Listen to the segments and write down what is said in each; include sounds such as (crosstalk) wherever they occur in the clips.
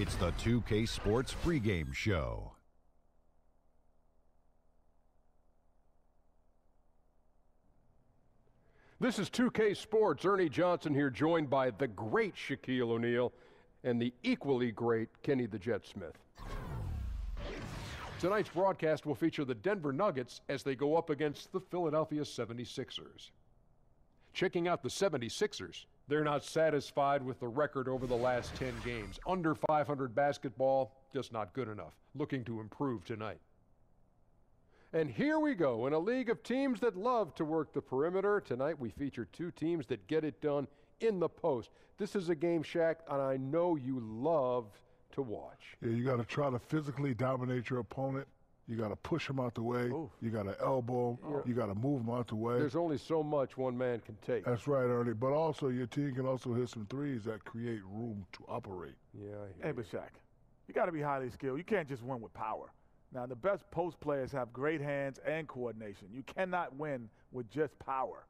It's the 2K Sports pregame show. This is 2K Sports. Ernie Johnson here, joined by the great Shaquille O'Neal and the equally great Kenny the Jet Smith. Tonight's broadcast will feature the Denver Nuggets as they go up against the Philadelphia 76ers. Checking out the 76ers, they're not satisfied with the record over the last 10 games. Under 500 basketball, just not good enough. Looking to improve tonight. And here we go in a league of teams that love to work the perimeter. Tonight we feature two teams that get it done in the post. This is a game, Shaq, and I know you love to watch. Yeah, you got to try to physically dominate your opponent. You got to push him out the way. Oof. You got to elbow. him. You got to move him out the way. There's only so much one man can take. That's right, Ernie. But also, your team can also hit some threes that create room to operate. Yeah, I hear Hey, you. but Shaq, you got to be highly skilled. You can't just win with power. Now, the best post players have great hands and coordination. You cannot win with just power.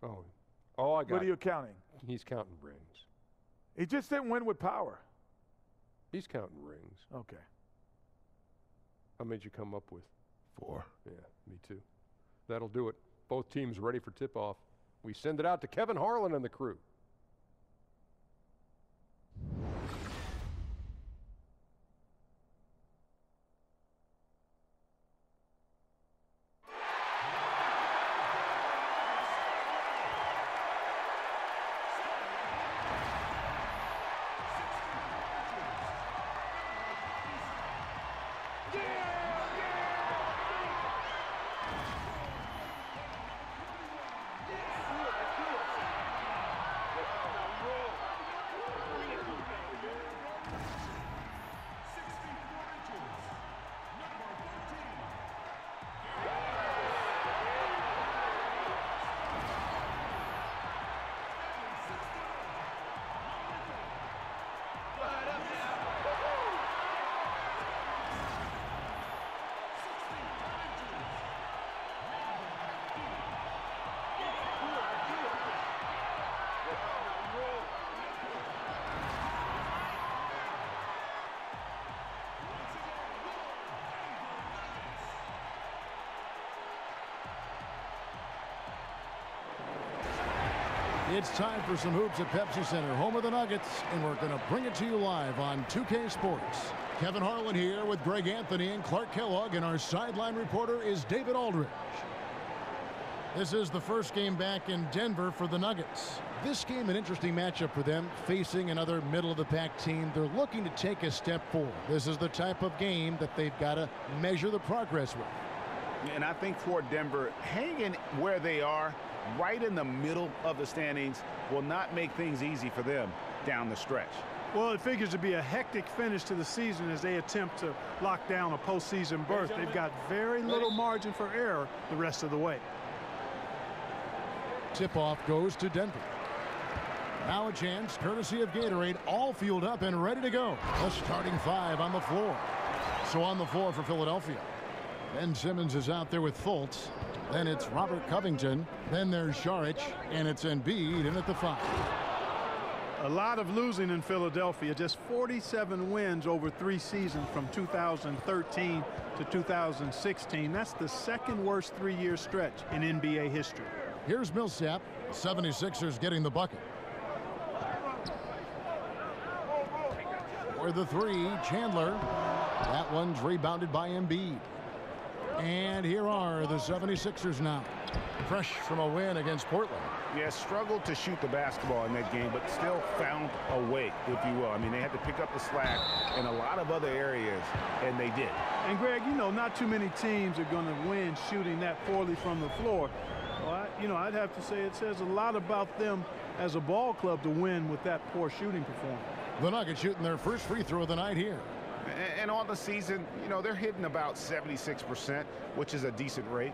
Oh, oh, I got What are you counting? He's counting rings. He just didn't win with power. He's counting rings. Okay. How many did you come up with? Four. Yeah, me too. That'll do it. Both teams ready for tip off. We send it out to Kevin Harlan and the crew. It's time for some hoops at Pepsi Center, home of the Nuggets, and we're going to bring it to you live on 2K Sports. Kevin Harlan here with Greg Anthony and Clark Kellogg, and our sideline reporter is David Aldridge. This is the first game back in Denver for the Nuggets. This game, an interesting matchup for them, facing another middle of the pack team. They're looking to take a step forward. This is the type of game that they've got to measure the progress with. And I think for Denver, hanging where they are, right in the middle of the standings, will not make things easy for them down the stretch. Well, it figures to be a hectic finish to the season as they attempt to lock down a postseason berth. They've got very little margin for error the rest of the way. Tip-off goes to Denver. Now a chance, courtesy of Gatorade, all fueled up and ready to go. The starting five on the floor. So on the floor for Philadelphia. Ben Simmons is out there with Fultz. Then it's Robert Covington. Then there's Saric, and it's Embiid in at the five. A lot of losing in Philadelphia, just 47 wins over three seasons from 2013 to 2016. That's the second worst three-year stretch in NBA history. Here's Millsap. 76ers getting the bucket. For the three, Chandler. That one's rebounded by Embiid. And here are the 76ers now. Fresh from a win against Portland. Yeah, struggled to shoot the basketball in that game, but still found a way, if you will. I mean, they had to pick up the slack in a lot of other areas, and they did. And Greg, you know, not too many teams are going to win shooting that poorly from the floor. Well, I, you know, I'd have to say it says a lot about them as a ball club to win with that poor shooting performance. The Nuggets shooting their first free throw of the night here. And and on the season, you know, they're hitting about 76%, which is a decent rate.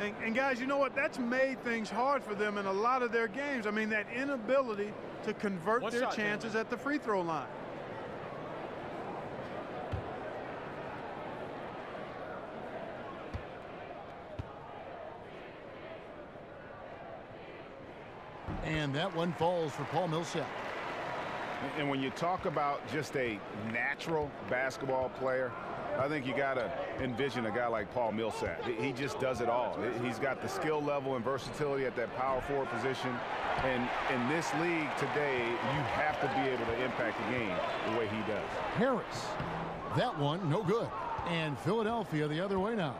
And, and guys, you know what? That's made things hard for them in a lot of their games. I mean, that inability to convert One their shot, chances at the free throw line. And that one falls for Paul Millsap. And when you talk about just a natural basketball player, I think you got to envision a guy like Paul Millsap. He just does it all. He's got the skill level and versatility at that power forward position. And in this league today, you have to be able to impact the game the way he does. Harris. That one, no good. And Philadelphia the other way now.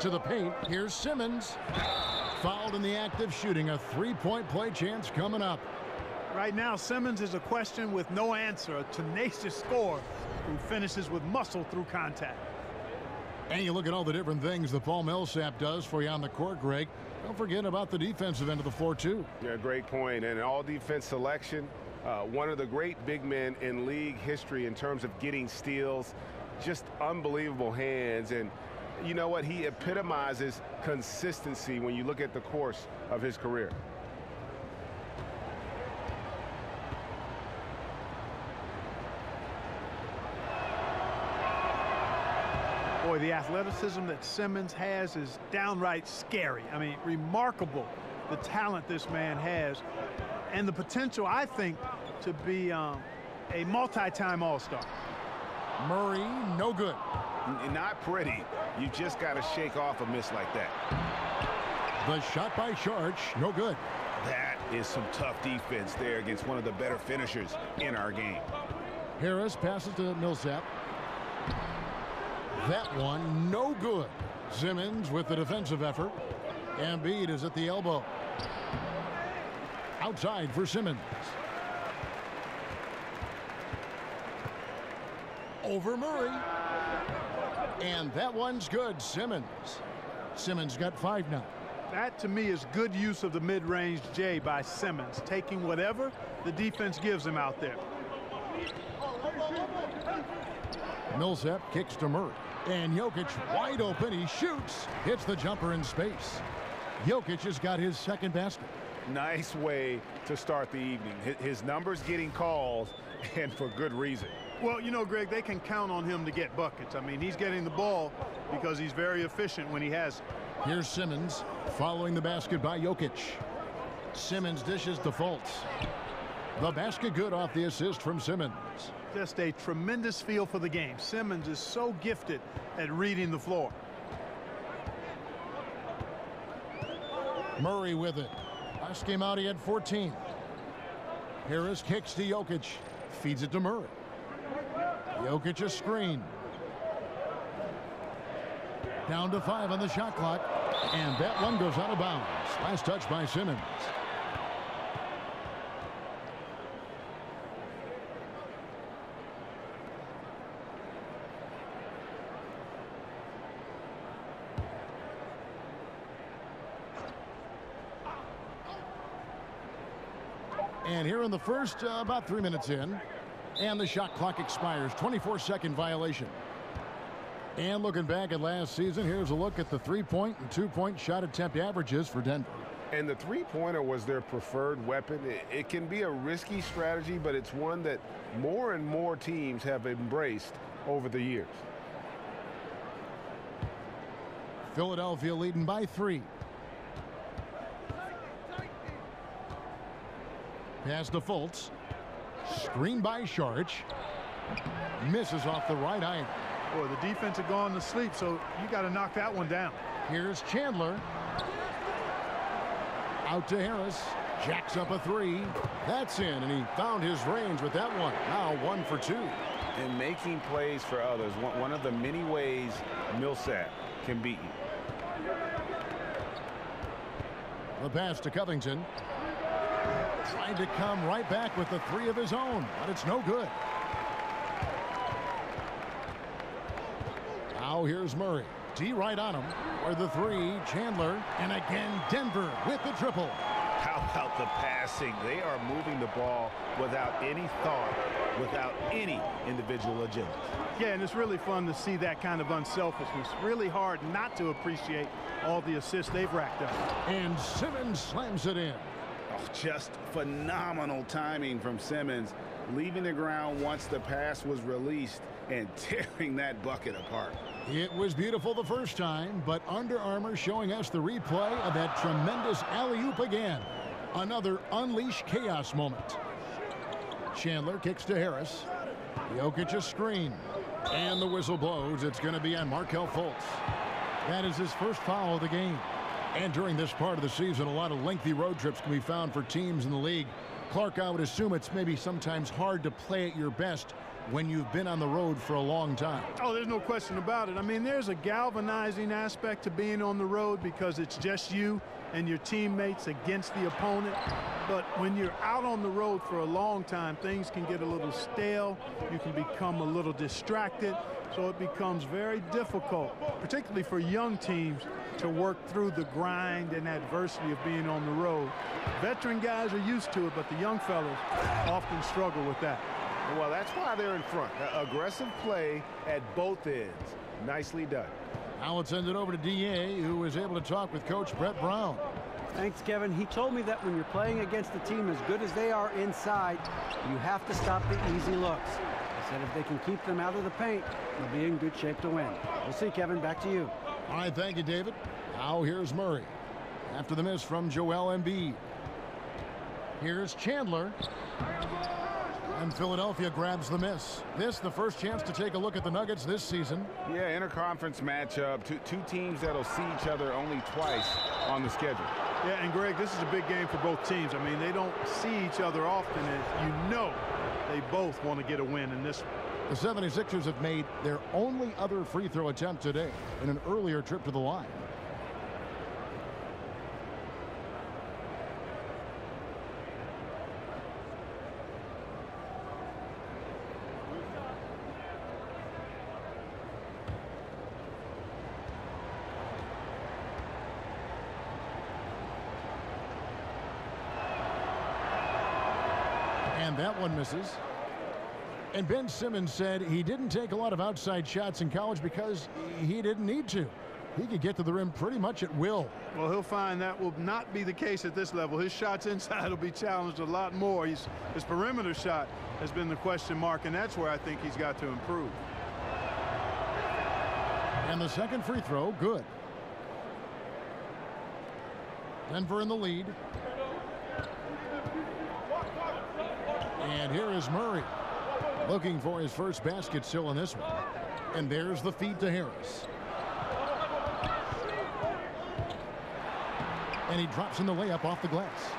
To the paint, here's Simmons. Fouled in the act of shooting. A three-point play chance coming up. Right now, Simmons is a question with no answer. A tenacious scorer who finishes with muscle through contact. And you look at all the different things that Paul Millsap does for you on the court, Greg. Don't forget about the defensive end of the floor, too. Yeah, great point. And all defense selection, uh, one of the great big men in league history in terms of getting steals. Just unbelievable hands. And you know what? He epitomizes consistency when you look at the course of his career. Boy, the athleticism that Simmons has is downright scary. I mean, remarkable the talent this man has and the potential, I think, to be um, a multi-time All-Star. Murray, no good. Not pretty. You just got to shake off a miss like that. The shot by Saric, no good. That is some tough defense there against one of the better finishers in our game. Harris passes to Millsap. That one, no good. Simmons with the defensive effort. Embiid is at the elbow. Outside for Simmons. Over Murray. And that one's good. Simmons. Simmons got five now. That, to me, is good use of the mid-range J by Simmons, taking whatever the defense gives him out there. Millsap kicks to Murray. And Jokic wide open. He shoots. Hits the jumper in space. Jokic has got his second basket. Nice way to start the evening. His numbers getting calls, and for good reason. Well, you know, Greg, they can count on him to get buckets. I mean, he's getting the ball because he's very efficient when he has it. Here's Simmons following the basket by Jokic. Simmons dishes to Fultz. The basket good off the assist from Simmons. Just a tremendous feel for the game. Simmons is so gifted at reading the floor. Murray with it. Last game out, he had 14. Harris kicks to Jokic. Feeds it to Murray. Jokic a screen. Down to five on the shot clock. And that one goes out of bounds. Last touch by Simmons. And here in the first, uh, about three minutes in, and the shot clock expires. 24-second violation. And looking back at last season, here's a look at the three-point and two-point shot attempt averages for Denver. And the three-pointer was their preferred weapon. It, it, can be a risky strategy, but it's one that more and more teams have embraced over the years. Philadelphia leading by three. Pass to Fultz. Screen by Saric. Misses off the right eye. Boy, the defense had gone to sleep, so you got to knock that one down. Here's Chandler. Out to Harris. Jacks up a three. That's in, and he found his range with that one. Now one for two. And making plays for others. One of the many ways Millsap can beat you. The pass to Covington. Trying to come right back with the three of his own, but it's no good. Now here's Murray. D right on him. For the three, Chandler. And again, Denver with the triple. How about the passing? They are moving the ball without any thought, without any individual agenda. Yeah, and it's really fun to see that kind of unselfishness. Really hard not to appreciate all the assists they've racked up. And Simmons slams it in. Just phenomenal timing from Simmons, leaving the ground once the pass was released and (laughs) tearing that bucket apart. It was beautiful the first time, but Under Armour showing us the replay of that tremendous alley-oop again. Another unleash chaos moment. Chandler kicks to Harris. Jokic a screen. And the whistle blows. It's going to be on Markelle Fultz. That is his first foul of the game. And during this part of the season, a lot of lengthy road trips can be found for teams in the league. Clark, I would assume it's maybe sometimes hard to play at your best when you've been on the road for a long time. Oh, there's no question about it. I mean, there's a galvanizing aspect to being on the road because it's just you and your teammates against the opponent. But when you're out on the road for a long time, things can get a little stale. You can become a little distracted. So it becomes very difficult, particularly for young teams, to work through the grind and adversity of being on the road. Veteran guys are used to it, but the young fellas often struggle with that. Well, that's why they're in front. aggressive play at both ends. Nicely done. Now let's send it over to D.A., who was able to talk with Coach Brett Brown. Thanks, Kevin. He told me that when you're playing against a team as good as they are inside, you have to stop the easy looks. He said if they can keep them out of the paint, they'll be in good shape to win. We'll see, Kevin. Back to you. All right, thank you, David. Now here's Murray. After the miss from Joel Embiid. Here's Chandler. And Philadelphia grabs the miss. This the first chance to take a look at the Nuggets this season. Yeah, interconference matchup. Two, two teams that'll see each other only twice on the schedule. Yeah, and Greg, this is a big game for both teams. I mean, they don't see each other often, and you know they both want to get a win in this The 76ers have made their only other free throw attempt today in an earlier trip to the line. that one misses. And Ben Simmons said he didn't take a lot of outside shots in college because he didn't need to. He could get to the rim pretty much at will. Well, he'll find that will not be the case at this level. His shots inside will be challenged a lot more. He's, his perimeter shot has been the question mark, and that's where I think he's got to improve. And the second free throw, good. Denver in the lead. And here is Murray looking for his first basket still in this one. And there's the feed to Harris. And he drops in the layup off the glass.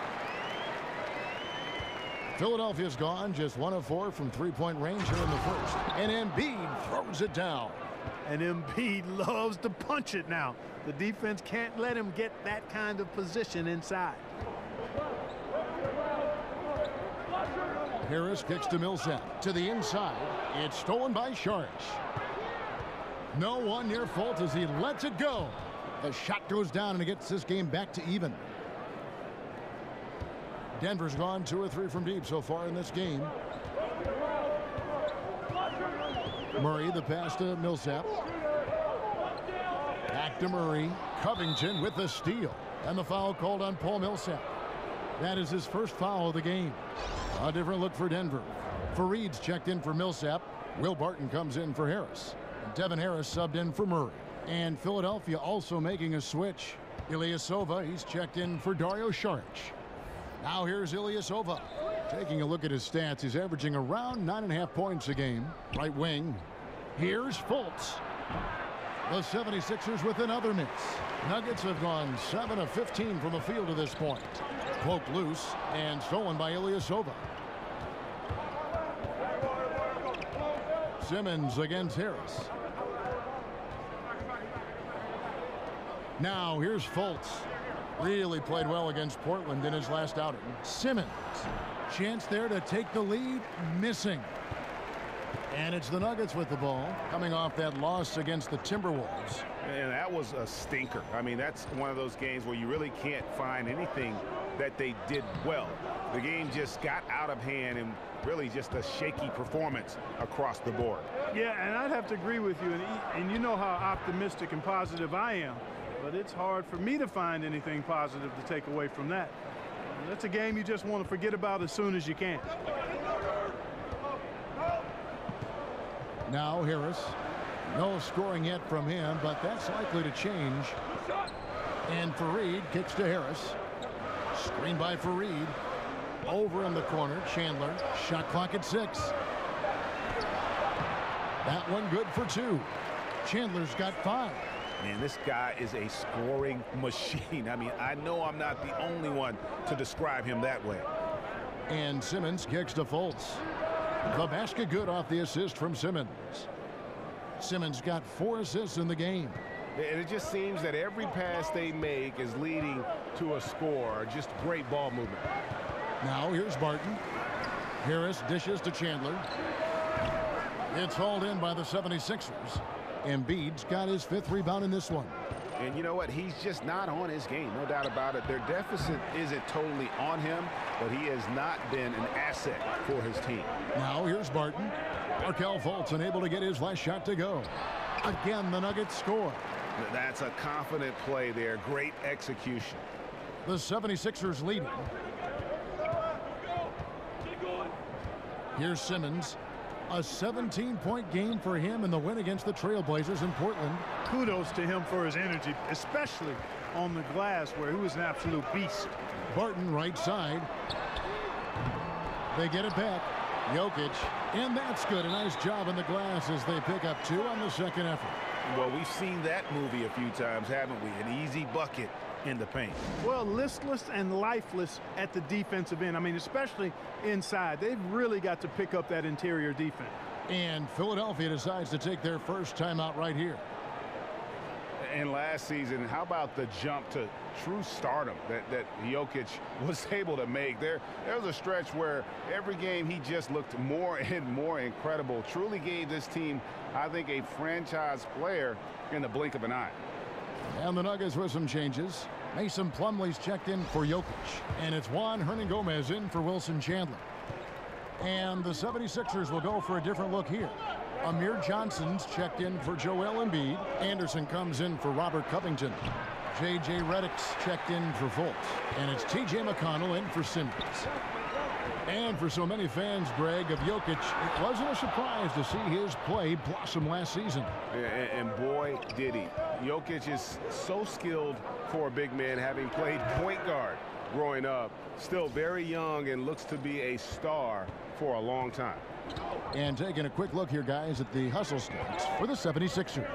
Philadelphia's gone just one of four from three-point range here in the first. And Embiid throws it down. And Embiid loves to punch it now. The defense can't let him get that kind of position inside. Harris kicks to Millsap. To the inside. It's stolen by Saric. No one near Fultz as he lets it go. The shot goes down and it gets this game back to even. Denver's gone two or three from deep so far in this game. Murray the pass to Millsap. Back to Murray. Covington with the steal. And the foul called on Paul Millsap. That is his first foul of the game. A different look for Denver. Faried's checked in for Millsap. Will Barton comes in for Harris. Devin Harris subbed in for Murray. And Philadelphia also making a switch. Ilyasova, he's checked in for Dario Saric. Now here's Ilyasova. Taking a look at his stats, he's averaging around nine and a half points a game. Right wing. Here's Fultz. The 76ers with another miss. Nuggets have gone 7 of 15 from the field to this point. Poked loose and stolen by Ilyasova. Simmons against Harris. Now here's Fultz. Really played well against Portland in his last outing. Simmons. Chance there to take the lead. Missing. And it's the Nuggets with the ball coming off that loss against the Timberwolves. And that was a stinker. I mean, that's one of those games where you really can't find anything that they did well. The game just got out of hand and really just a shaky performance across the board. Yeah, and I'd have to agree with you. And, and you know how optimistic and positive I am. But it's hard for me to find anything positive to take away from that. That's a game you just want to forget about as soon as you can. Now Harris. No scoring yet from him, but that's likely to change. And Faried kicks to Harris. Screen by Faried. Over in the corner, Chandler. Shot clock at six. That one good for two. Chandler's got five. Man, this guy is a scoring (laughs) machine. I mean, I know I'm not the only one to describe him that way. And Simmons kicks to Fultz. The basket good off the assist from Simmons. Simmons got four assists in the game. And it just seems that every pass they make is leading to a score. Just great ball movement. Now here's Barton. Harris dishes to Chandler. It's hauled in by the 76ers. Embiid's got his fifth rebound in this one. And you know what? He's just not on his game, no doubt about it. Their deficit isn't totally on him, but he has not been an asset for his team. Now here's Barton. Markelle Fultz unable to get his last shot to go. Again, the Nuggets score. That's a confident play there. Great execution. The 76ers leading. Here's Simmons. A 17-point game for him in the win against the Trailblazers in Portland. Kudos to him for his energy, especially on the glass where he was an absolute beast. Barton right side. They get it back. Jokic. And that's good. A nice job in the glass as they pick up two on the second effort. Well, we've seen that movie a few times, haven't we? An easy bucket in the paint. Well, listless and lifeless at the defensive end. I mean, especially inside. They've really got to pick up that interior defense. And Philadelphia decides to take their first timeout right here. And last season, how about the jump to true stardom that, that Jokic (laughs) was able to make? There, there was a stretch where every game he just looked more (laughs) and more incredible. Truly gave this team, I think, a franchise player in the blink of an eye. And the Nuggets with some changes. Mason Plumlee's checked in for Jokic. And it's Juan Hernangomez in for Wilson Chandler. And the 76ers will go for a different look here. Amir Johnson's checked in for Joel Embiid. Anderson comes in for Robert Covington. J.J. Redick's checked in for Fultz. And it's T.J. McConnell in for Simmons. And for so many fans, Greg, of Jokic, it wasn't a surprise to see his play blossom last season. And, and boy, did he. Jokic is so skilled for a big man, having played point guard growing up. Still very young and looks to be a star for a long time. And taking a quick look here, guys, at the hustle stats for the 76ers.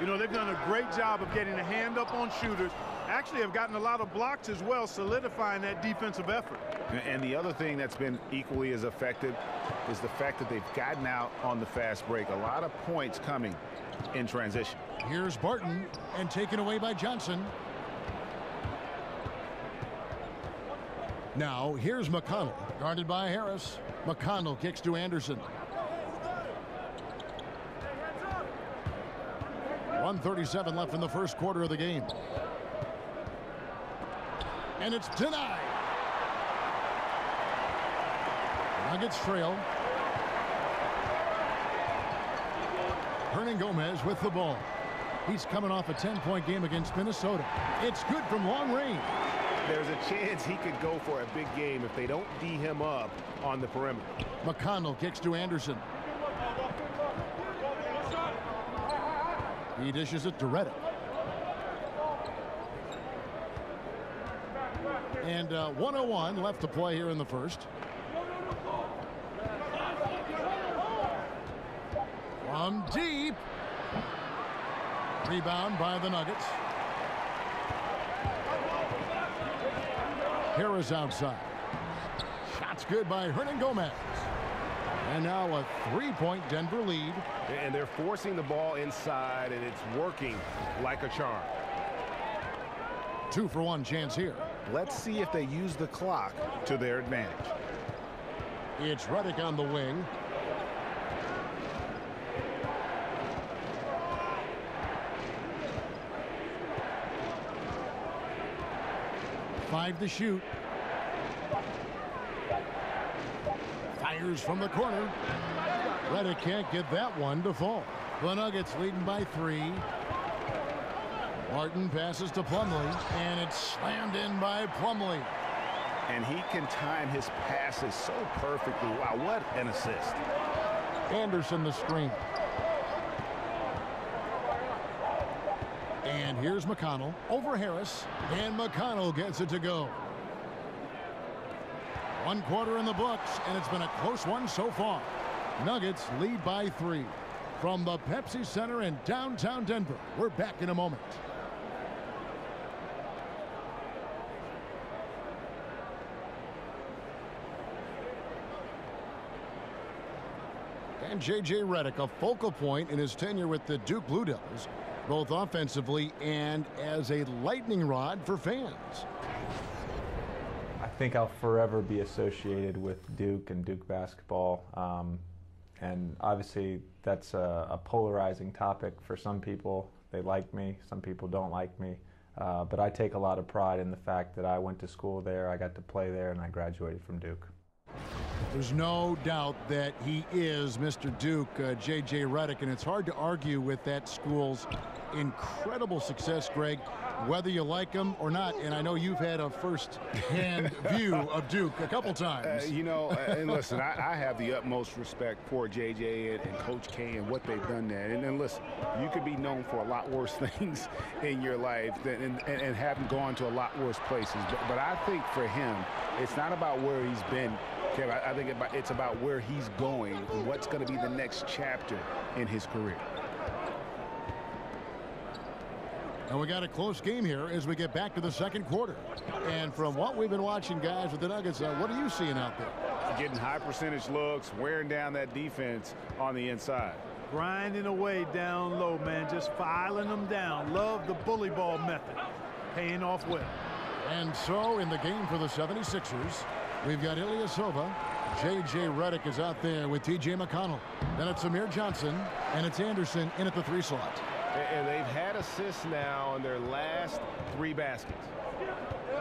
You know, they've done a great job of getting a hand up on shooters. Actually have gotten a lot of blocks as well, solidifying that defensive effort. And the other thing that's been equally as effective is the fact that they've gotten out on the fast break. A lot of points coming in transition. Here's Barton and taken away by Johnson. Now here's McConnell guarded by Harris. McConnell kicks to Anderson. 137 left in the first quarter of the game. And it's denied. Nuggets trail. Hernangomez with the ball. He's coming off a 10-point game against Minnesota. It's good from long range. There's a chance he could go for a big game if they don't D him up on the perimeter. McConnell kicks to Anderson. He dishes it to Redick. And uh, 101 left to play here in the first. From deep. Rebound by the Nuggets. Harris outside. Shots good by Hernangomez. And now a three-point Denver lead. And they're forcing the ball inside, and it's working like a charm. Two for one chance here. Let's see if they use the clock to their advantage. It's Redick on the wing. Five to shoot. Fires from the corner. Redick can't get that one to fall. The Nuggets leading by three. Martin passes to Plumlee, and it's slammed in by Plumlee. And he can time his passes so perfectly. Wow, what an assist. Anderson the screen. And here's McConnell over Harris. And McConnell gets it to go. One quarter in the books, and it's been a close one so far. Nuggets lead by three. From the Pepsi Center in downtown Denver, we're back in a moment. And J.J. Redick, a focal point in his tenure with the Duke Blue Devils, both offensively and as a lightning rod for fans. I think I'll forever be associated with Duke and Duke basketball. Um, and obviously, that's a, a, polarizing topic for some people. They like me, some people don't like me. Uh, but I take a lot of pride in the fact that I went to school there, I got to play there, and I graduated from Duke. There's no doubt that he is Mr. Duke, uh, J.J. Redick, and it's hard to argue with that school's incredible success, Greg, whether you like him or not. And I know you've had a first-hand (laughs) view of Duke a couple times. Uh, you know, uh, and listen, I, I, have the utmost respect for J.J. And, and, Coach K and what they've done there. And, and, listen, you could be known for a lot worse (laughs) things in your life than, and, and, having gone to a lot worse places. But, but I think for him, it's not about where he's been Kev, I, I think it's about where he's going and what's going to be the next chapter in his career. And we got a close game here as we get back to the second quarter. And from what we've been watching, guys, with the Nuggets, uh, what are you seeing out there? Getting high percentage looks, wearing down that defense on the inside. Grinding away down low, man, just filing them down. Love the bully ball method. Paying off well. And so in the game for the 76ers, We've got Ilyasova. J.J. Redick is out there with T.J. McConnell. Then it's Amir Johnson, and it's Anderson in at the three slot. And they've had assists now on their last three baskets.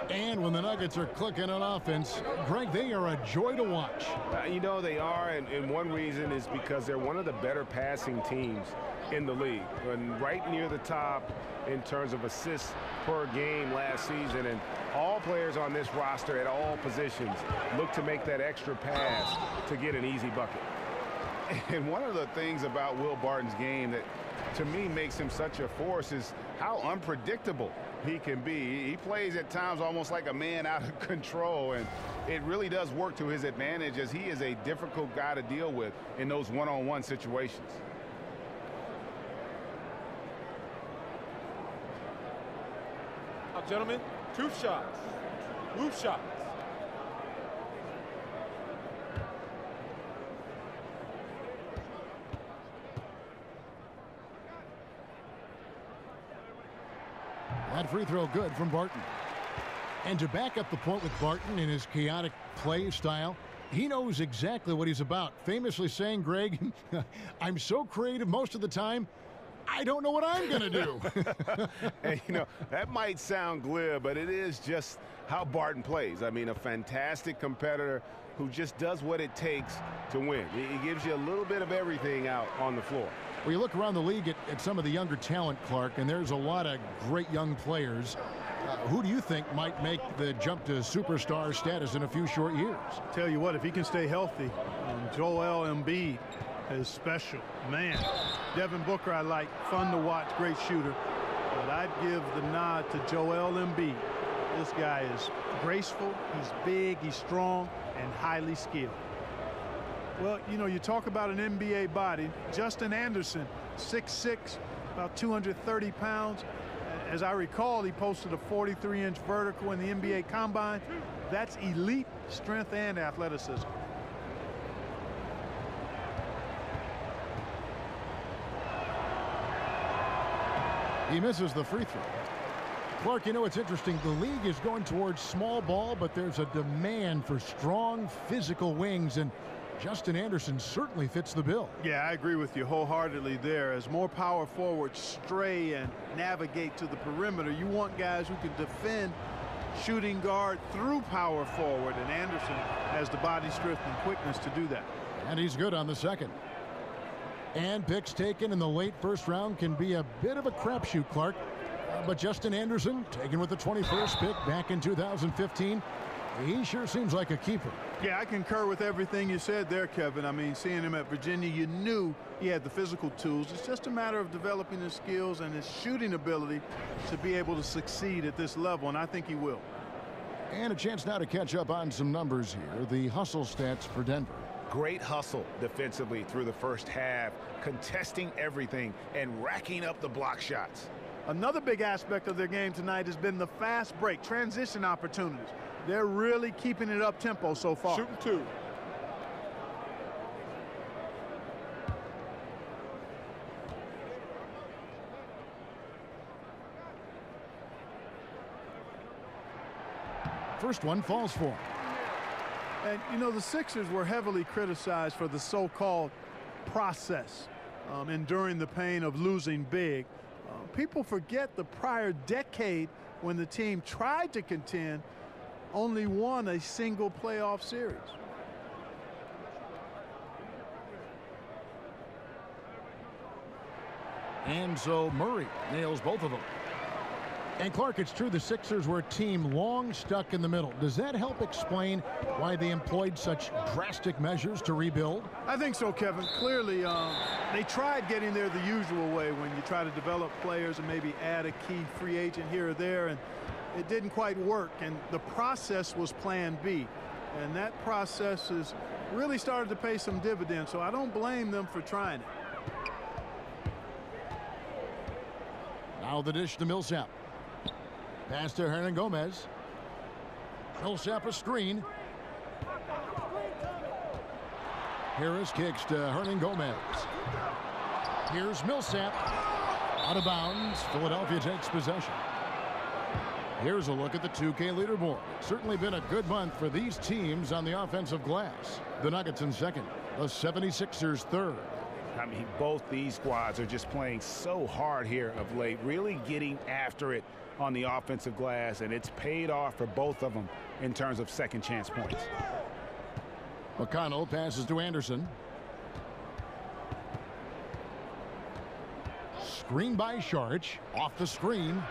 And when the Nuggets are clicking on offense, Greg, they are a joy to watch. Uh, you know they are, and, and one reason is because they're one of the better passing teams in the league. And right near the top in terms of assists per game last season. And all players on this roster at all positions look to make that extra pass to get an easy bucket. (laughs) And one of the things about Will Barton's game that to me makes him such a force is how unpredictable he can be. He plays at times almost like a man out of (laughs) control, and it really does work to his advantage as he is a difficult guy to deal with in those one-on-one -on -one situations. Now, gentlemen, Two shots. Move shots. That free throw good from Barton. And to back up the point with Barton in his chaotic play style, he knows exactly what he's about. Famously saying, Greg, (laughs) I'm so creative most of the time, I don't know what I'm going to do. (laughs) and, you know, that might sound glib, but it is just how Barton plays. I mean, a fantastic competitor who just does what it takes to win. He gives you a little bit of everything out on the floor. Well, you look around the league at, at some of the younger talent, Clark, and there's a lot of great young players. Uh, who do you think might make the jump to superstar status in a few short years? Tell you what, if he can stay healthy, um, Joel Embiid is special. Man, Devin Booker I like, fun to watch, great shooter. But I'd give the nod to Joel Embiid. This guy is graceful, he's big, he's strong, and highly skilled. Well, you know, you talk about an NBA body. Justin Anderson, 6'6", about 230 pounds. As I recall, he posted a 43-inch vertical in the NBA Combine. That's elite strength and athleticism. He misses the free throw. Clark, you know, it's interesting. The league is going towards small ball, but there's a demand for strong physical wings, and Justin Anderson certainly fits the bill. Yeah, I agree with you wholeheartedly there. As more power forwards stray and navigate to the perimeter, you want guys who can defend shooting guard through power forward, and Anderson has the body strength and quickness to do that. And he's good on the second. And picks taken in the late first round can be a bit of a crapshoot, Clark. Uh, but Justin Anderson, taken with the 21st pick back in 2015, he sure seems like a keeper. Yeah, I concur with everything you said there, Kevin. I mean, seeing him at Virginia, you knew he had the physical tools. It's just a matter of developing his skills and his shooting ability to be able to succeed at this level, and I think he will. And a chance now to catch up on some numbers here. The hustle stats for Denver. Great hustle defensively through the first half, contesting everything and racking up the block shots. Another big aspect of their game tonight has been the fast break, transition opportunities. They're really keeping it up tempo so far. Shooting two. First one falls for. And, you know, the Sixers were heavily criticized for the so-called process, um, enduring the pain of losing big. Uh, people forget the prior decade when the team tried to contend, only won a single playoff series. And so Murray nails both of them. And Clark, it's true the Sixers were a team long stuck in the middle. Does that help explain why they employed such drastic measures to rebuild? I think so, Kevin. Clearly, um, they tried getting there the usual way when you try to develop players and maybe add a key free agent here or there, and it didn't quite work. And the process was Plan B, and that process has really started to pay some dividends. So I don't blame them for trying it. Now the dish to Millsap. Pass to Hernangomez. Millsap a screen. Harris kicks to Hernangomez. Here's Millsap. Out of bounds. Philadelphia takes possession. Here's a look at the 2K leaderboard. Certainly been a good month for these teams on the offensive glass. The Nuggets in second. The 76ers third. I mean, both these squads are just playing so hard here of late, really getting after it on the offensive glass, and it's paid off for both of them in terms of second chance points. McConnell passes to Anderson. Screen by Saric. Off the screen.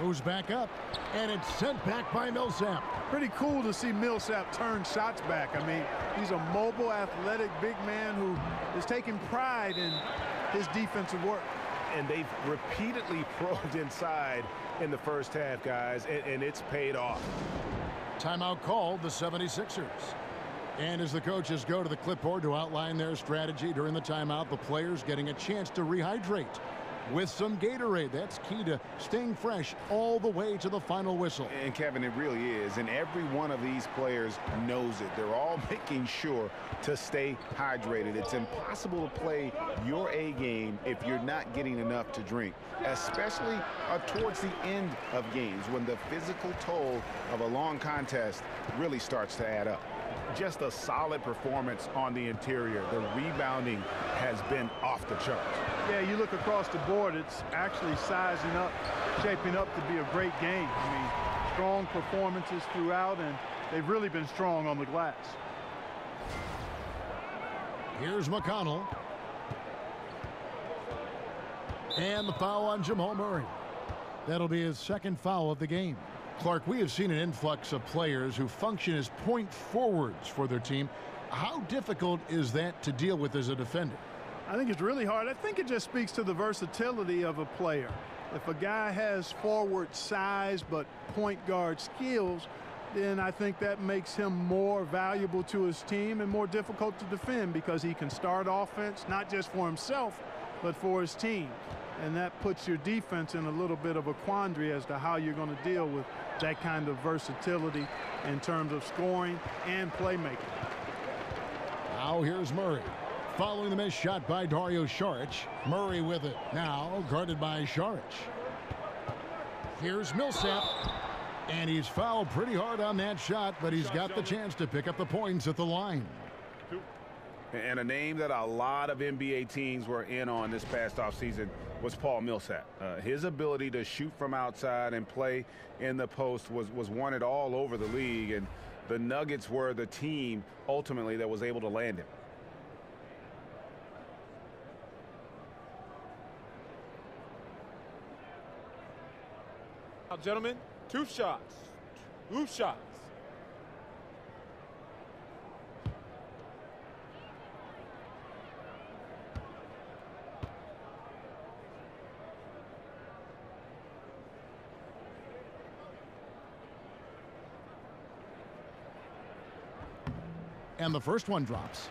Goes back up. And it's sent back by Millsap. Pretty cool to see Millsap turn shots back. I mean, he's a mobile, athletic, big man who is taking pride in his defensive work. And they've repeatedly (laughs) probed inside in the first half, guys, and, and it's paid off. Timeout called the 76ers. And as the coaches go to the clipboard to outline their strategy during the timeout, the players getting a chance to rehydrate with some Gatorade. That's key to staying fresh all the way to the final whistle. And Kevin, it really is. And every one of these players knows it. They're all (laughs) making sure to stay hydrated. It's impossible to play your A game if you're not getting enough to drink, especially uh, towards the end of games when the physical toll of a long contest really starts to add up just a solid performance on the interior. The rebounding has been off the charts. Yeah, you look across the board, it's actually sizing up, shaping up to be a great game. I mean, strong performances throughout, and they've really been strong on the glass. Here's McConnell. And the foul on Jamal Murray. That'll be his second foul of the game. Clark, we have seen an influx of players who function as point forwards for their team. How difficult is that to deal with as a defender? I think it's really hard. I think it just speaks to the versatility of a player. If a guy has forward size but point guard skills, then I think that makes him more valuable to his team and more difficult to defend because he can start offense, not just for himself, but for his team. And that puts your defense in a little bit of a quandary as to how you're going to deal with that kind of versatility in terms of scoring and playmaking. Now here's Murray. Following the missed shot by Dario Saric. Murray with it. Now guarded by Saric. Here's Millsap. And he's fouled pretty hard on that shot, but he's got the chance to pick up the points at the line. And a name that a lot of NBA teams were in on this past offseason was Paul Millsap. Uh, his ability to shoot from outside and play in the post was, was wanted all over the league, and the Nuggets were the team ultimately that was able to land him. Now, gentlemen, two shots. Two shots. And the first one drops.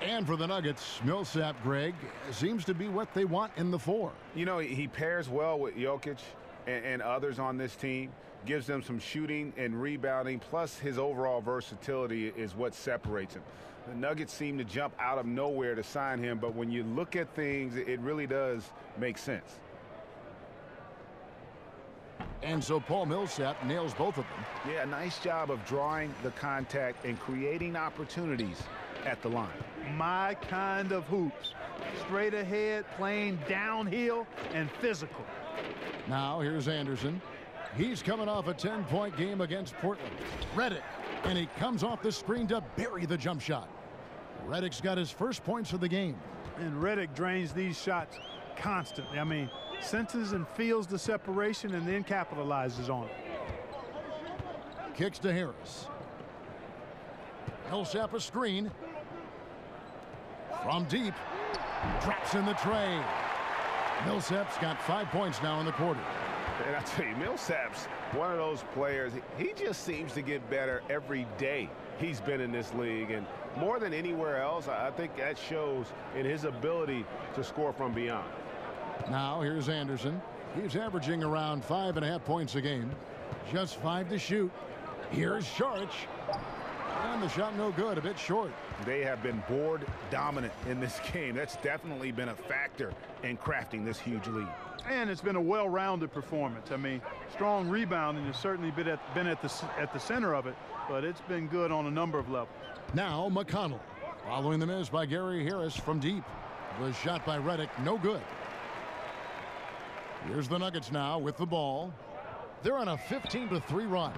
And for the Nuggets, Millsap, Greg, seems to be what they want in the four. You know, he pairs well with Jokic and, and others on this team, gives them some shooting and rebounding, plus his overall versatility is what separates him. The Nuggets seem to jump out of nowhere to sign him, but when you look at things, it really does make sense. And so Paul Millsap nails both of them. Yeah, nice job of drawing the contact and creating opportunities at the line. My kind of hoops. Straight ahead, playing downhill, and physical. Now here's Anderson. He's coming off a 10-point game against Portland. Redick, and he comes off the screen to bury the jump shot. Redick's got his first points of the game. And Redick drains these shots constantly. I mean, senses and feels the separation and then capitalizes on it. Kicks to Harris. Millsap a screen. From deep. Drops in the tray. Millsap's got five points now in the quarter. And I tell you, Millsap's one of those players, he just seems to get better every day he's been in this league. And more than anywhere else, I think that shows in his ability to score from beyond. Now here's Anderson. He's averaging around five and a half points a game. Just five to shoot. Here's Saric. And the shot no good, a bit short. They have been board dominant in this (laughs) game. That's definitely been a factor in crafting this huge lead. And it's been a well-rounded performance. I mean, strong rebounding has certainly been at, been at the at the center of it, but it's been good on a number of levels. Now McConnell, following the miss by Gary Harris from deep. The shot by Redick, no good. Here's the Nuggets now with the ball. They're on a 15 to 3 run.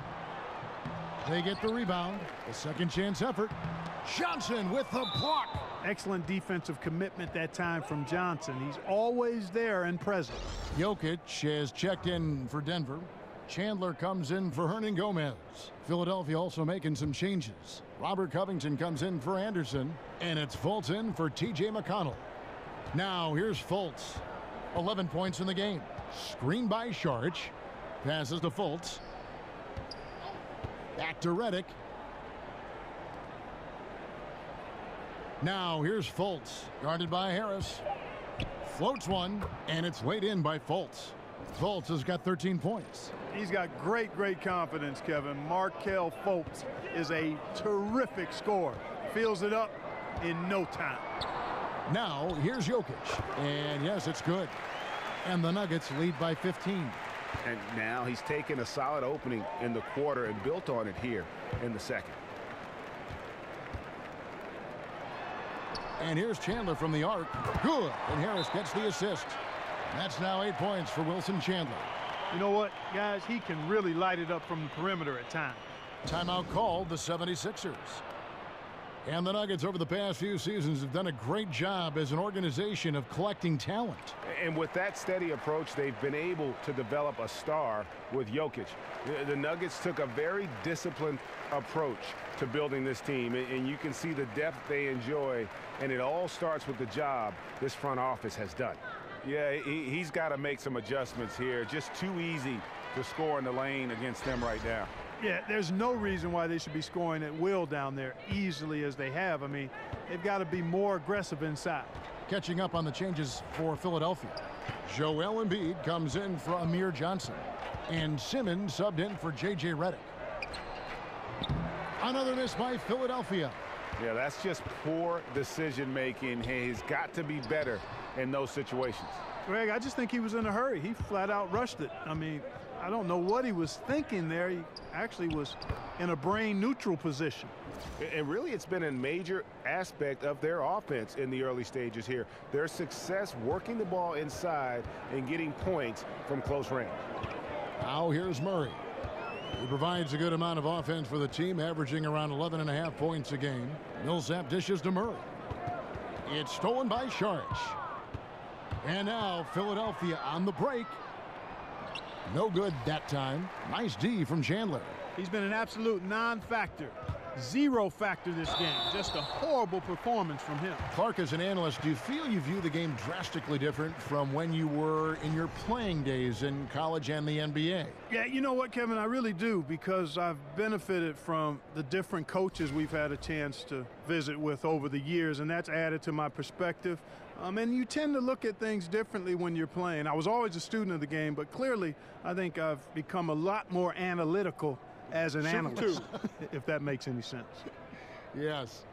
They get the rebound. A second chance effort. Johnson with the block. Excellent defensive commitment that time from Johnson. He's always there and present. Jokic has checked in for Denver. Chandler comes in for Hernangomez. Philadelphia also making some changes. Robert Covington comes in for Anderson. And it's Fultz in for T.J. McConnell. Now here's Fultz. 11 points in the game. Screen by Saric. Passes to Fultz. Back to Redick. Now here's Fultz, guarded by Harris. Floats one, and it's laid in by Fultz. Fultz has got 13 points. He's got great, great confidence, Kevin. Markelle Fultz is a terrific scorer. Fills it up in no time. Now here's Jokic, and yes, it's good. And the Nuggets lead by 15. And now he's taken a solid opening in the quarter and built on it here in the second. And here's Chandler from the arc. Good. And Harris gets the assist. That's now eight points for Wilson Chandler. You know what, guys? He can really light it up from the perimeter at times. Timeout called the 76ers. And the Nuggets over the past few seasons have done a great job as an organization of collecting talent. And with that steady approach, they've been able to develop a star with Jokic. The Nuggets took a very disciplined approach to building this team, and you can see the depth they enjoy, and it all starts with the job this front office has done. Yeah, he, has got to make some adjustments here. Just too easy to score in the lane against them right now. Yeah, there's no reason why they should be scoring at will down there easily as they have. I mean, they've got to be more aggressive inside. Catching up on the changes for Philadelphia. Joel Embiid comes in for Amir Johnson. And Simmons subbed in for J.J. Redick. Another miss by Philadelphia. Yeah, that's just poor decision making. He's got to be better in those situations. Greg, I just think he was in a hurry. He flat out rushed it. I mean, I don't know what he was thinking there. He actually was in a brain neutral position. And really, it's been a major aspect of their offense in the early stages here. Their success working the ball inside and getting points from close range. Now here's Murray. He provides a good amount of offense for the team, averaging around 11 and a half points a game. Millsap dishes to Murray. It's stolen by Saric. And now Philadelphia on the break. No good that time. Nice D from Chandler. He's been an absolute non-factor. zero factor this game. Just a horrible performance from him. Clark, as an analyst, do you feel you view the game drastically different from when you were in your playing days in college and the NBA? Yeah, you know what, Kevin? I really do because I've benefited from the different coaches we've had a chance to visit with over the years, and that's added to my perspective. Um, and you tend to look at things differently when you're playing. I was always a student of the game, but clearly I think I've become a lot more analytical as an Shoot analyst, (laughs) if that makes any sense. Yes.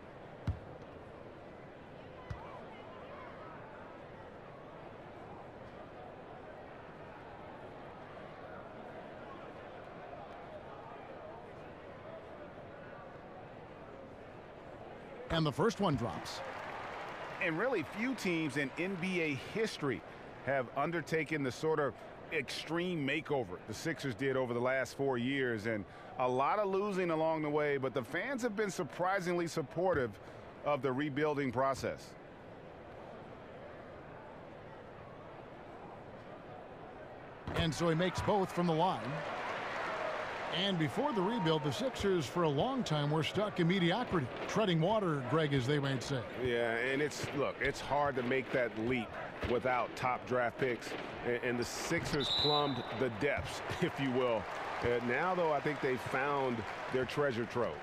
And the first one drops. And really few teams in NBA history have undertaken the sort of extreme makeover the Sixers did over the last four years. And a lot of losing along the way, but the fans have been surprisingly supportive of the rebuilding process. And so he makes both from the line. And before the rebuild, the Sixers for a long time were stuck in mediocrity. Treading water, Greg, as they might say. Yeah, and it's, look, it's hard to make that leap without top draft picks. And, and the Sixers plumbed the depths, (laughs) if you will. Uh, now, though, I think they found their treasure trove.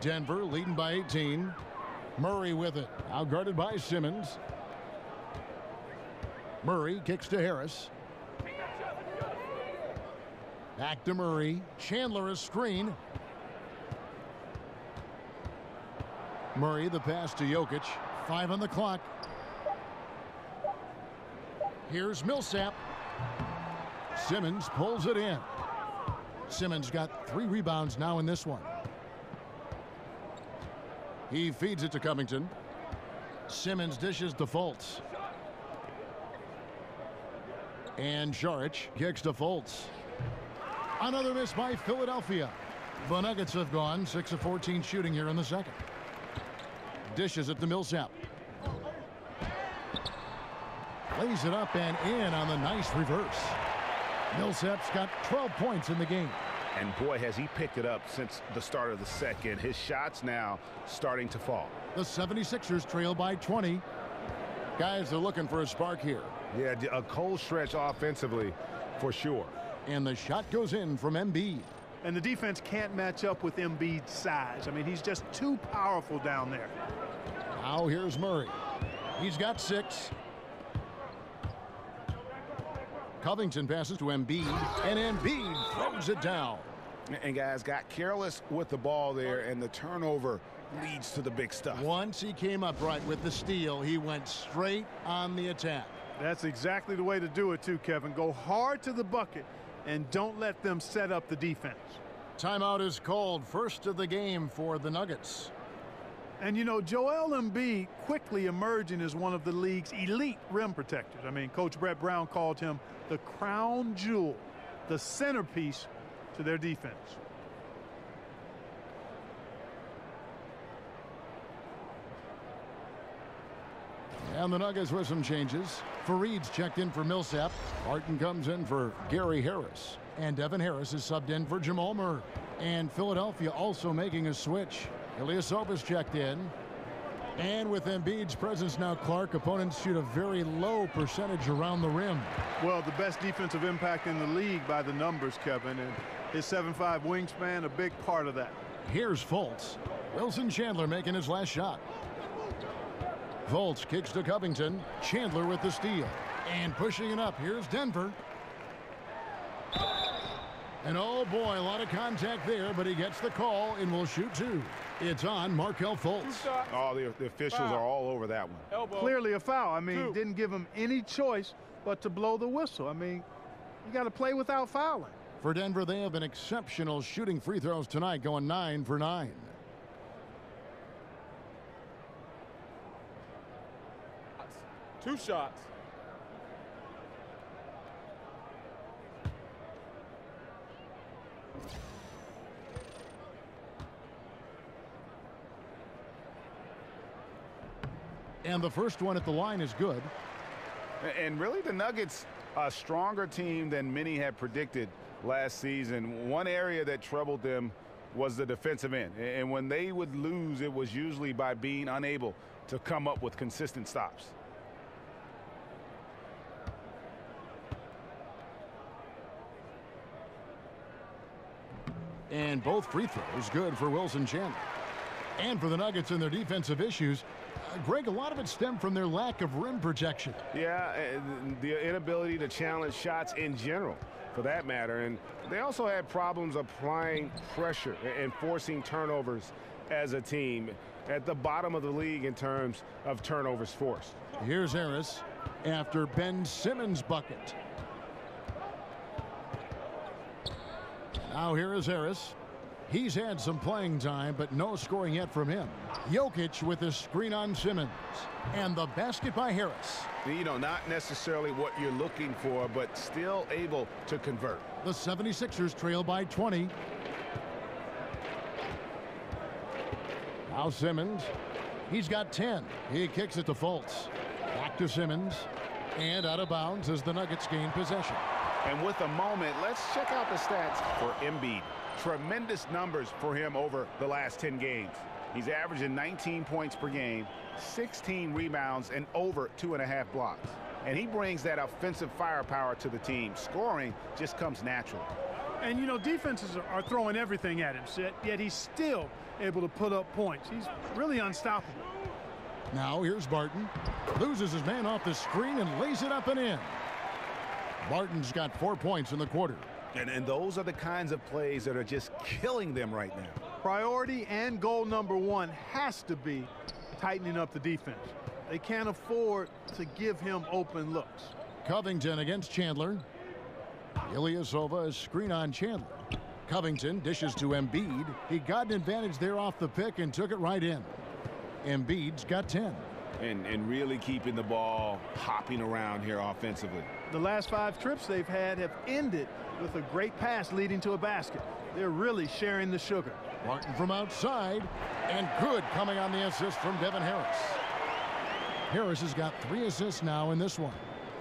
Denver leading by 18. Murray with it. Outguarded by Simmons. Murray kicks to Harris. Back to Murray. Chandler a screen. Murray the pass to Jokic. Five on the clock. Here's Millsap. Simmons pulls it in. Simmons got three rebounds now in this one. He feeds it to Covington. Simmons dishes to Fultz. And Saric kicks to Fultz. Another miss by Philadelphia. The Nuggets have gone 6 of 14 shooting here in the second. Dishes it to Millsap. Lays it up and in on the nice reverse. Millsap's got 12 points in the game. And boy, has he picked it up since the start of the second. His shots now starting to fall. The 76ers trail by 20. Guys are looking for a spark here. Yeah, a cold stretch offensively for sure. And the shot goes in from Embiid. And the defense can't match up with Embiid's size. I mean, he's just too powerful down there. Now here's Murray. He's got six. Covington passes to Embiid, and Embiid throws it down. And guys got careless with the ball there, oh. and the turnover leads to the big stuff. Once he came upright with the steal, he went straight on the attack. That's exactly the way to do it, too, Kevin. Go hard to the bucket and don't let them set up the defense. Timeout is called. First of the game for the Nuggets. And you know, Joel Embiid quickly emerging as one of the league's elite rim protectors. I mean, Coach Brett Brown called him the crown jewel, the centerpiece to their defense. And the Nuggets with some changes. Faried's checked in for Millsap. Barton comes in for Gary Harris. And Devin Harris is subbed in for Jamal Murray. And Philadelphia also making a switch. Ilyasova's checked in. And with Embiid's presence now, Clark, opponents shoot a very low percentage around the rim. Well, the best defensive impact in the league by the numbers, Kevin. And his 7'5 wingspan, a big part of that. Here's Fultz. Wilson Chandler making his last shot. Fultz kicks to Covington. Chandler with the steal. And pushing it up. Here's Denver. And oh boy, a lot of contact there, but he gets the call and will shoot two. It's on Markelle Fultz. Oh, the, the officials Foul. are all over that one. Elbow. Clearly a foul. I mean, Two. didn't give him any choice but to blow the whistle. I mean, you got to play without fouling. For Denver, they have been exceptional shooting free throws tonight, going nine for nine. Two shots. And the first one at the line is good. And really, the Nuggets, a stronger team than many had predicted last season. One area that troubled them was the defensive end. And when they would lose, it was usually by being unable to come up with consistent stops. And both free throws good for Wilson Chandler. And for the Nuggets and their defensive issues, uh, Greg, a lot of it stemmed from their lack of rim protection. Yeah, the inability to challenge shots in general, for that matter. And they also had problems applying pressure and forcing turnovers as a team at the bottom of the league in terms of turnovers forced. Here's Harris after Ben Simmons' bucket. Now here is Harris. He's had some playing time, but no scoring yet from him. Jokic with a screen on Simmons. And the basket by Harris. You know, not necessarily what you're looking for, but still able to convert. The 76ers trail by 20. Now Simmons. He's got 10. He kicks it to Fultz. Back to Simmons. And out of bounds as the Nuggets gain possession. And with a moment, let's check out the stats for Embiid. Tremendous numbers for him over the last 10 games. He's averaging 19 points per game, 16 rebounds, and over two and a half blocks. And he brings that offensive firepower to the team. Scoring just comes naturally. And, you know, defenses are throwing everything at him, yet he's still able to put up points. He's really unstoppable. Now here's Barton. Loses his man off the screen and lays it up and in. Barton's got four points in the quarter. And, and those are the kinds of plays that are just killing them right now. Priority and goal number one has to be tightening up the defense. They can't afford to give him open looks. Covington against Chandler. Ilyasova is screen on Chandler. Covington dishes to Embiid. He got an advantage there off the pick and took it right in. Embiid's got 10 and, and really keeping the ball popping around here offensively. The last five trips they've had have ended with a great pass leading to a basket. They're really sharing the sugar. Barton from outside, and good coming on the assist from Devin Harris. Harris has got three assists now in this one.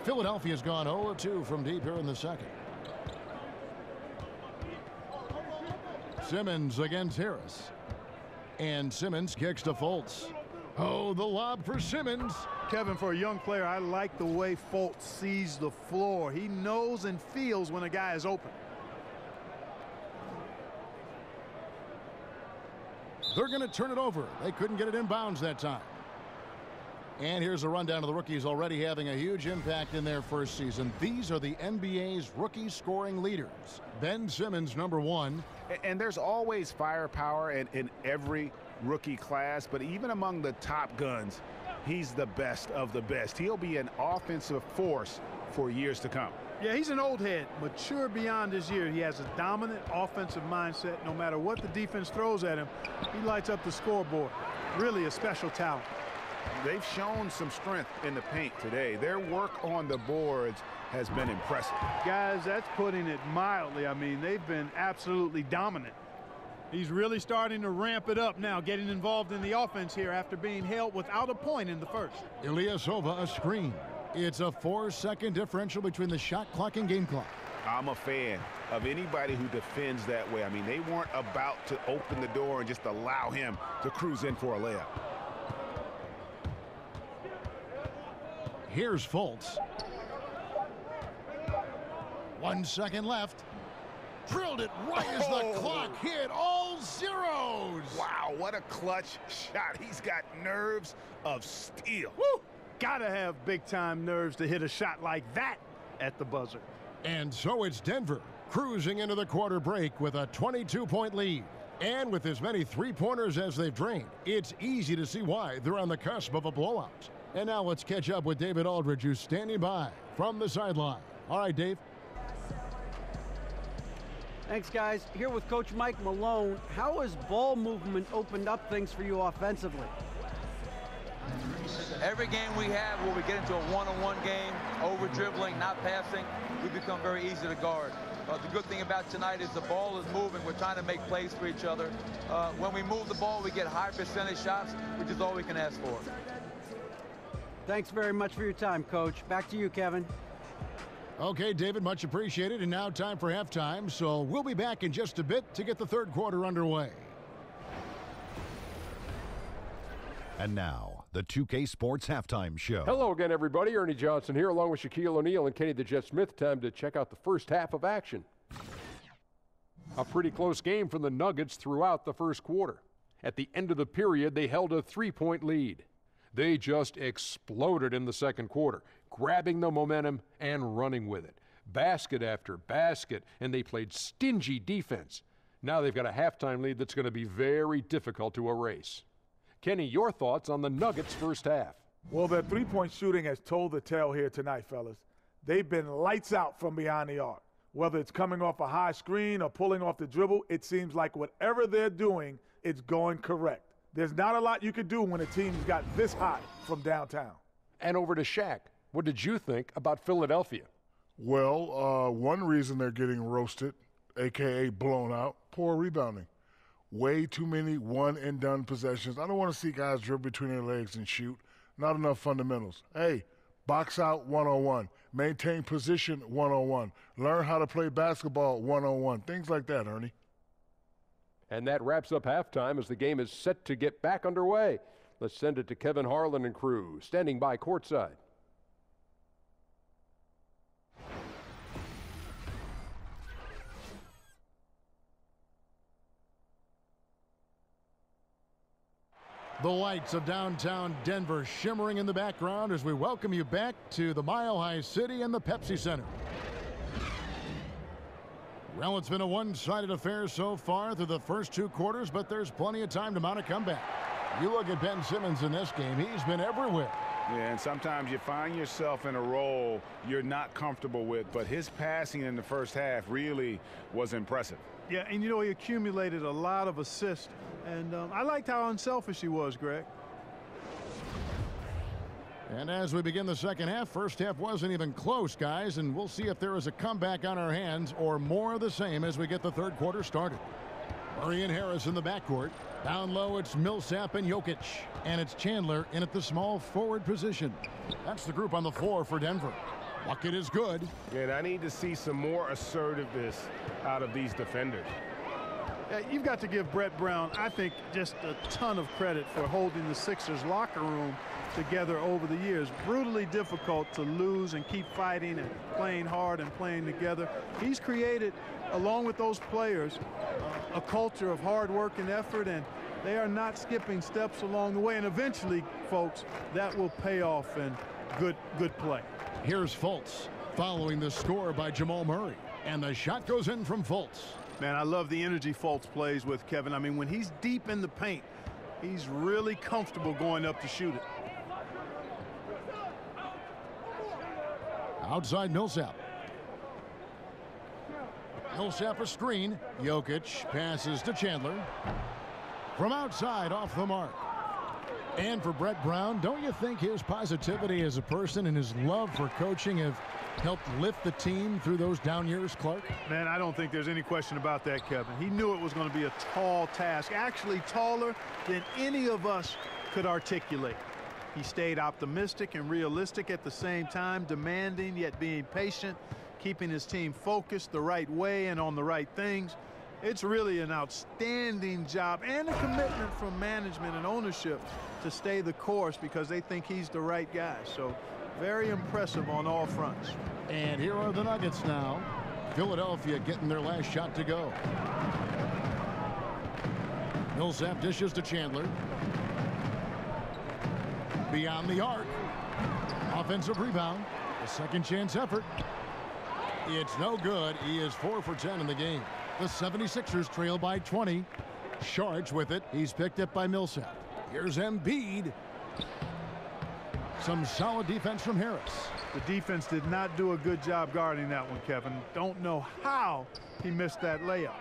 Philadelphia's gone 0-2 from deep here in the second. Simmons against Harris. And Simmons kicks to Fultz. Oh, the lob for Simmons. Kevin, for a young player, I like the way Fultz sees the floor. He knows and feels when a guy is open. They're going to turn it over. They couldn't get it in bounds that time. And here's a rundown of the rookies already having a huge impact in their first season. These are the NBA's rookie scoring leaders. Ben Simmons, number one. And there's always firepower in, in every rookie class, but even among the top guns, he's the best of the best. He'll be an offensive force for years to come. Yeah, he's an old head, mature beyond his years. He has a dominant offensive mindset. No matter what the defense throws at him, he lights up the scoreboard. Really a special talent. They've shown some strength in the paint today. Their work on the boards has been impressive. Guys, that's putting it mildly. I mean, they've been absolutely dominant. He's really starting to ramp it up now, getting involved in the offense here after being held without a point in the first. Ilyasova a screen. It's a four-second differential between the shot clock and game clock. I'm a fan of anybody who defends that way. I mean, they weren't about to open the door and just allow him to cruise in for a layup. Here's Fultz. One second left. Drilled it right as the oh. clock hit all zeros. Wow, what a clutch shot. He's got nerves of steel. Woo! Gotta have big-time nerves to hit a shot like that at the buzzer. And so it's Denver cruising into the quarter break with a 22-point lead. And with as many three-pointers as they've drained, it's easy to see why they're on the cusp of a blowout. And now let's catch up with David Aldridge, who's standing by from the sideline. All right, Dave. Thanks, guys. Here with Coach Mike Malone. How has ball movement opened up things for you offensively? Every game we have where we get into a one-on-one -on -one game, over dribbling, not passing, we become very easy to guard. Uh, the good thing about tonight is the ball is moving. We're trying to make plays for each other. Uh, when we move the ball, we get high percentage shots, which is all we can ask for. Thanks very much for your time, Coach. Back to you, Kevin. Okay, David, much appreciated. And now time for halftime. So we'll be back in just a bit to get the third quarter underway. And now, the 2K Sports Halftime Show. Hello again, everybody. Ernie Johnson here, along with Shaquille O'Neal and Kenny the Jet Smith. Time to check out the first half of action. A pretty close game for the Nuggets throughout the first quarter. At the end of the period, they held a three point lead. They just exploded in the second quarter, grabbing the momentum and running with it. Basket after basket, and they played stingy defense. Now they've got a halftime lead that's going to be very difficult to erase. Kenny, your thoughts on the Nuggets' first half? Well, their three point shooting has told the tale here tonight, fellas. They've been lights out from behind the arc. Whether it's coming off a high screen or pulling off the dribble, it seems like whatever they're doing, it's going correct. There's not a lot you can do when a team's got this hot from downtown. And over to Shaq. What did you think about Philadelphia? Well, uh, one reason they're getting roasted, aka blown out, poor rebounding. Way too many one and done possessions. I don't want to see guys dribble between their legs and shoot. Not enough fundamentals. Hey, box out 101, maintain position 101, learn how to play basketball 101, things like that, Ernie. And that wraps up halftime as the game is set to get back underway. Let's send it to Kevin Harlan and crew, standing by courtside. The lights of downtown Denver shimmering in the background as we welcome you back to the Mile High City and the Pepsi Center. Well, it's been a one-sided affair so far through the first two quarters, but there's plenty of time to mount a comeback. You look at Ben Simmons in this game, he's been everywhere. Yeah, and sometimes you find yourself in a role you're not comfortable with, but his passing in the first half really was impressive. Yeah, and you know, he accumulated a lot of assists, and um, I liked how unselfish he was, Greg. And as we begin the second half, first half wasn't even close, guys, and we'll see if there is a comeback on our hands or more of the same as we get the third quarter started. Murray and Harris in the backcourt. Down low, it's Millsap and Jokic. And it's Chandler in at the small forward position. That's the group on the floor for Denver. Bucket is good. And I need to see some more assertiveness out of these defenders. Yeah, you've got to give Brett Brown, I think, just a ton of credit for holding the Sixers locker room together over the years. Brutally difficult to lose and keep fighting and playing hard and playing together. He's created, along with those players, uh, a culture of hard work and effort, and they are not skipping steps along the way. And eventually, folks, that will pay off in good, good play. Here's Fultz following the score by Jamal Murray. And the shot goes in from Fultz. Man, I love the energy Fultz plays with, Kevin. I mean, when he's deep in the paint, he's really comfortable going up to shoot it. Outside Millsap. Millsap a screen. Jokic passes to Chandler. From outside off the mark. And for Brett Brown, don't you think his positivity as a person and his love for coaching have helped lift the team through those down years, Clark? Man, I don't think there's any question about that, Kevin. He knew it was going to be a tall task, actually taller than any of us could articulate. He stayed optimistic and realistic at the same time, demanding yet being patient, keeping his team focused the right way and on the right things. It's really an outstanding job and a commitment from management and ownership to stay the course because they think he's the right guy. So very impressive on all fronts. And here are the Nuggets now. Philadelphia getting their last shot to go. Millsap dishes to Chandler. Beyond the arc. Offensive rebound. A second chance effort. It's no good. He is 4 for 10 in the game. The 76ers trail by 20. Charge with it. He's picked up by Millsap. Here's Embiid. Some solid defense from Harris. The defense did not do a good job guarding that one, Kevin. Don't know how he missed that layup.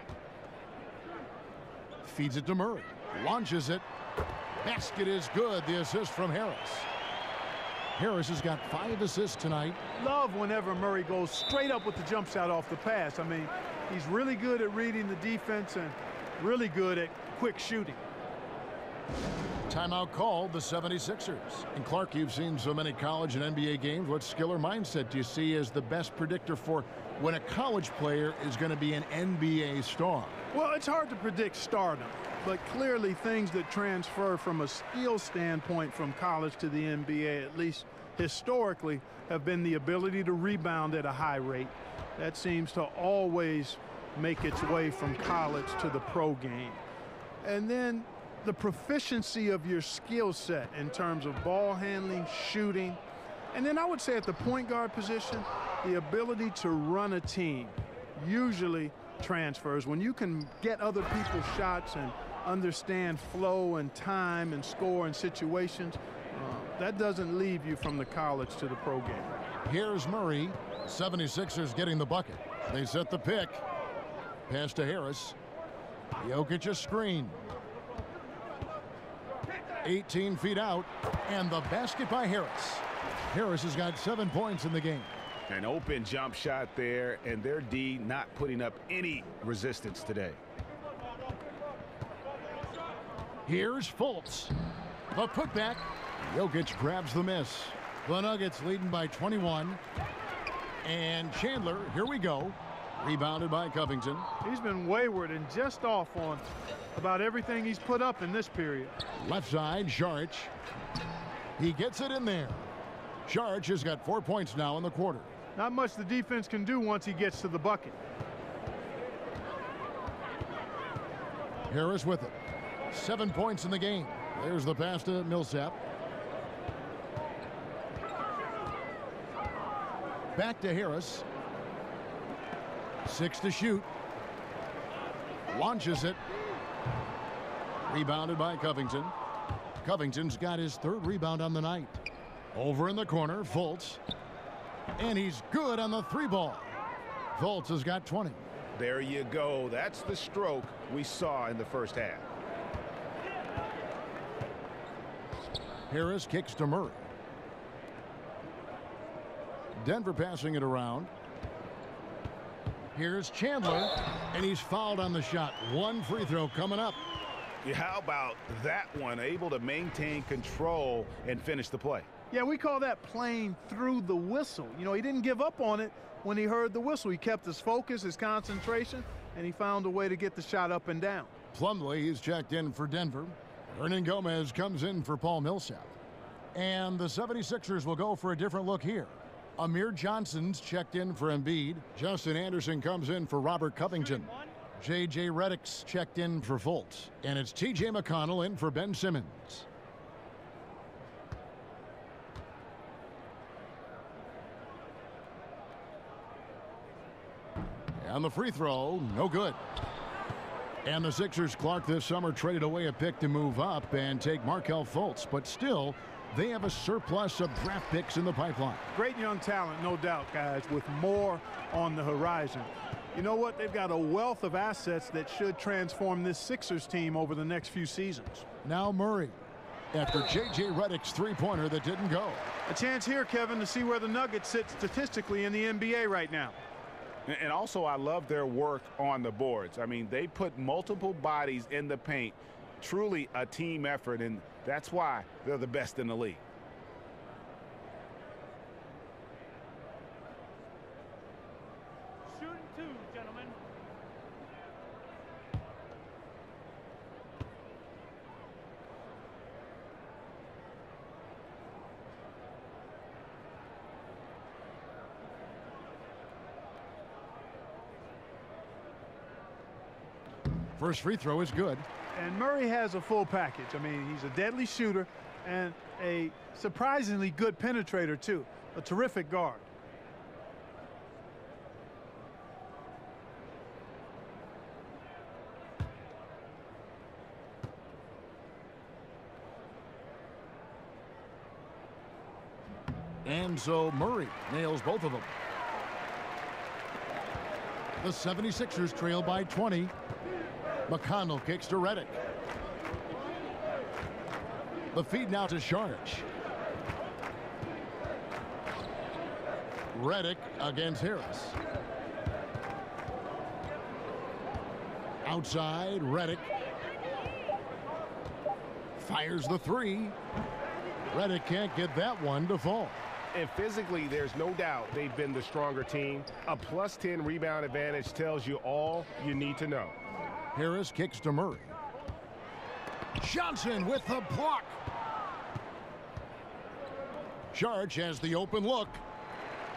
Feeds it to Murray. Launches it. Basket is good. The assist from Harris. Harris has got five assists tonight. Love whenever Murray goes straight up with the jump shot off the pass. I mean, he's really good at reading the defense and really good at quick shooting. Timeout called the 76ers. And Clark, you've seen so many college and NBA games. What skill or mindset do you see as the best predictor for when a college player is going to be an NBA star? Well, it's hard to predict stardom, but clearly things that transfer from a skill standpoint from college to the NBA, at least historically, have been the ability to rebound at a high rate. That seems to always make its way from college to the pro game. And then the proficiency of your skill set in terms of ball handling, shooting, and then I would say at the point guard position, the ability to run a team usually transfers. When you can get other people's shots and understand flow and time and score and situations, uh, that doesn't leave you from the college to the pro game. Here's Murray. 76ers getting the bucket. They set the pick. Pass to Harris. Jokic a screen. 18 feet out. And the basket by Harris. Harris has got seven points in the game. An open jump shot there, and their D not putting up any resistance today. Here's Fultz. The putback. Jokic grabs the miss. The Nuggets leading by 21. And Chandler, here we go. Rebounded by Covington. He's been wayward and just off on about everything he's put up in this period. Left side, Saric. He gets it in there. Saric has got four points now in the quarter. Not much the defense can do once he gets to the bucket. Harris with it. Seven points in the game. There's the pass to Millsap. Back to Harris. Six to shoot. Launches it. Rebounded by Covington. Covington's got his third rebound on the night. Over in the corner, Fultz. And he's good on the three ball. Fultz has got 20. There you go. That's the stroke we saw in the first half. Harris kicks to Murray. Denver passing it around. Here's Chandler, and he's fouled on the shot. One free throw coming up. Yeah, how about that one? Able to maintain control and finish the play. Yeah, we call that playing through the whistle. You know, he didn't give up on it when he heard the whistle. He kept his focus, his concentration, and he found a way to get the shot up and down. Plumlee, he's checked in for Denver. Hernangomez comes in for Paul Millsap. And the 76ers will go for a different look here. Amir Johnson's checked in for Embiid. Justin Anderson comes in for Robert Covington. J.J. Redick's checked in for Fultz. And it's T.J. McConnell in for Ben Simmons. And the free throw, no good. And the Sixers, Clark, this summer traded away a pick to move up and take Markelle Fultz, but still, they have a surplus of draft picks in the pipeline. Great young talent, no doubt, guys, with more on the horizon. You know what? They've got a wealth of assets that should transform this Sixers team over the next few seasons. Now Murray, after J.J. Redick's three-pointer that didn't go. A chance here, Kevin, to see where the Nuggets sit statistically in the NBA right now. And also, I love their work on the boards. I mean, they put multiple bodies in the paint. Truly a team effort, and that's why they're the best in the league. Shooting two, gentlemen. First free throw is good. And Murray has a full package. I mean, he's a deadly shooter and a surprisingly good penetrator, too. A terrific guard. And so Murray nails both of them. The 76ers trail by 20. McConnell kicks to Redick. The feed now to Saric. Redick against Harris. Outside, Redick. Fires the three. Redick can't get that one to fall. And physically, there's no doubt they've been the stronger team. A plus 10 rebound advantage tells you all you need to know. Harris kicks to Murray. Johnson with the block. Saric has the open look.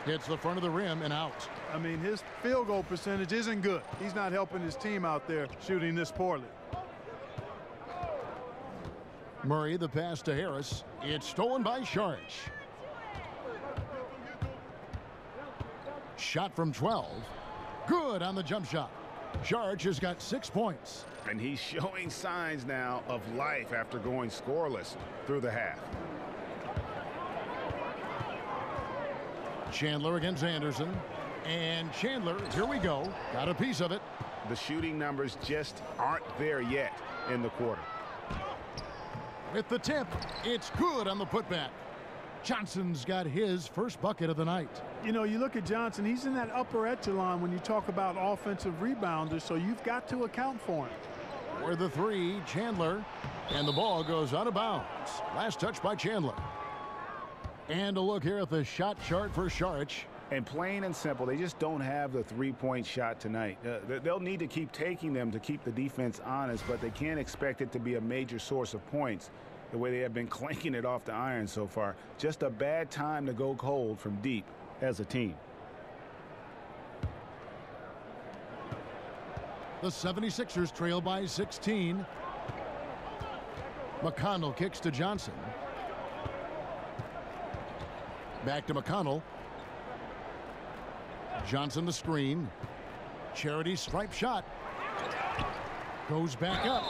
Hits the front of the rim and out. I mean, his field goal percentage isn't good. He's not helping his team out there shooting this poorly. Murray the pass to Harris. It's stolen by Saric. Shot from 12. Good on the jump shot. Saric has got six points. And he's showing signs now of life after going scoreless through the half. Chandler against Anderson. And Chandler, here we go, got a piece of it. The shooting numbers just aren't there yet in the quarter. With the tip, it's good on the putback. Johnson's got his first bucket of the night. You know, you look at Johnson, he's in that upper echelon when you talk about offensive rebounders, so you've got to account for him. For the three, Chandler, and the ball goes out of bounds. Last touch by Chandler. And a look here at the shot chart for Saric. And plain and simple, they just don't have the three-point shot tonight. Uh, they'll need to keep taking them to keep the defense honest, but they can't expect it to be a major source of points the way they have been (laughs) clanking it off the iron so far. Just a bad time to go cold from deep as a team. The 76ers trail by 16. McConnell kicks to Johnson. Back to McConnell. Johnson the screen. Charity stripe shot. Goes back up.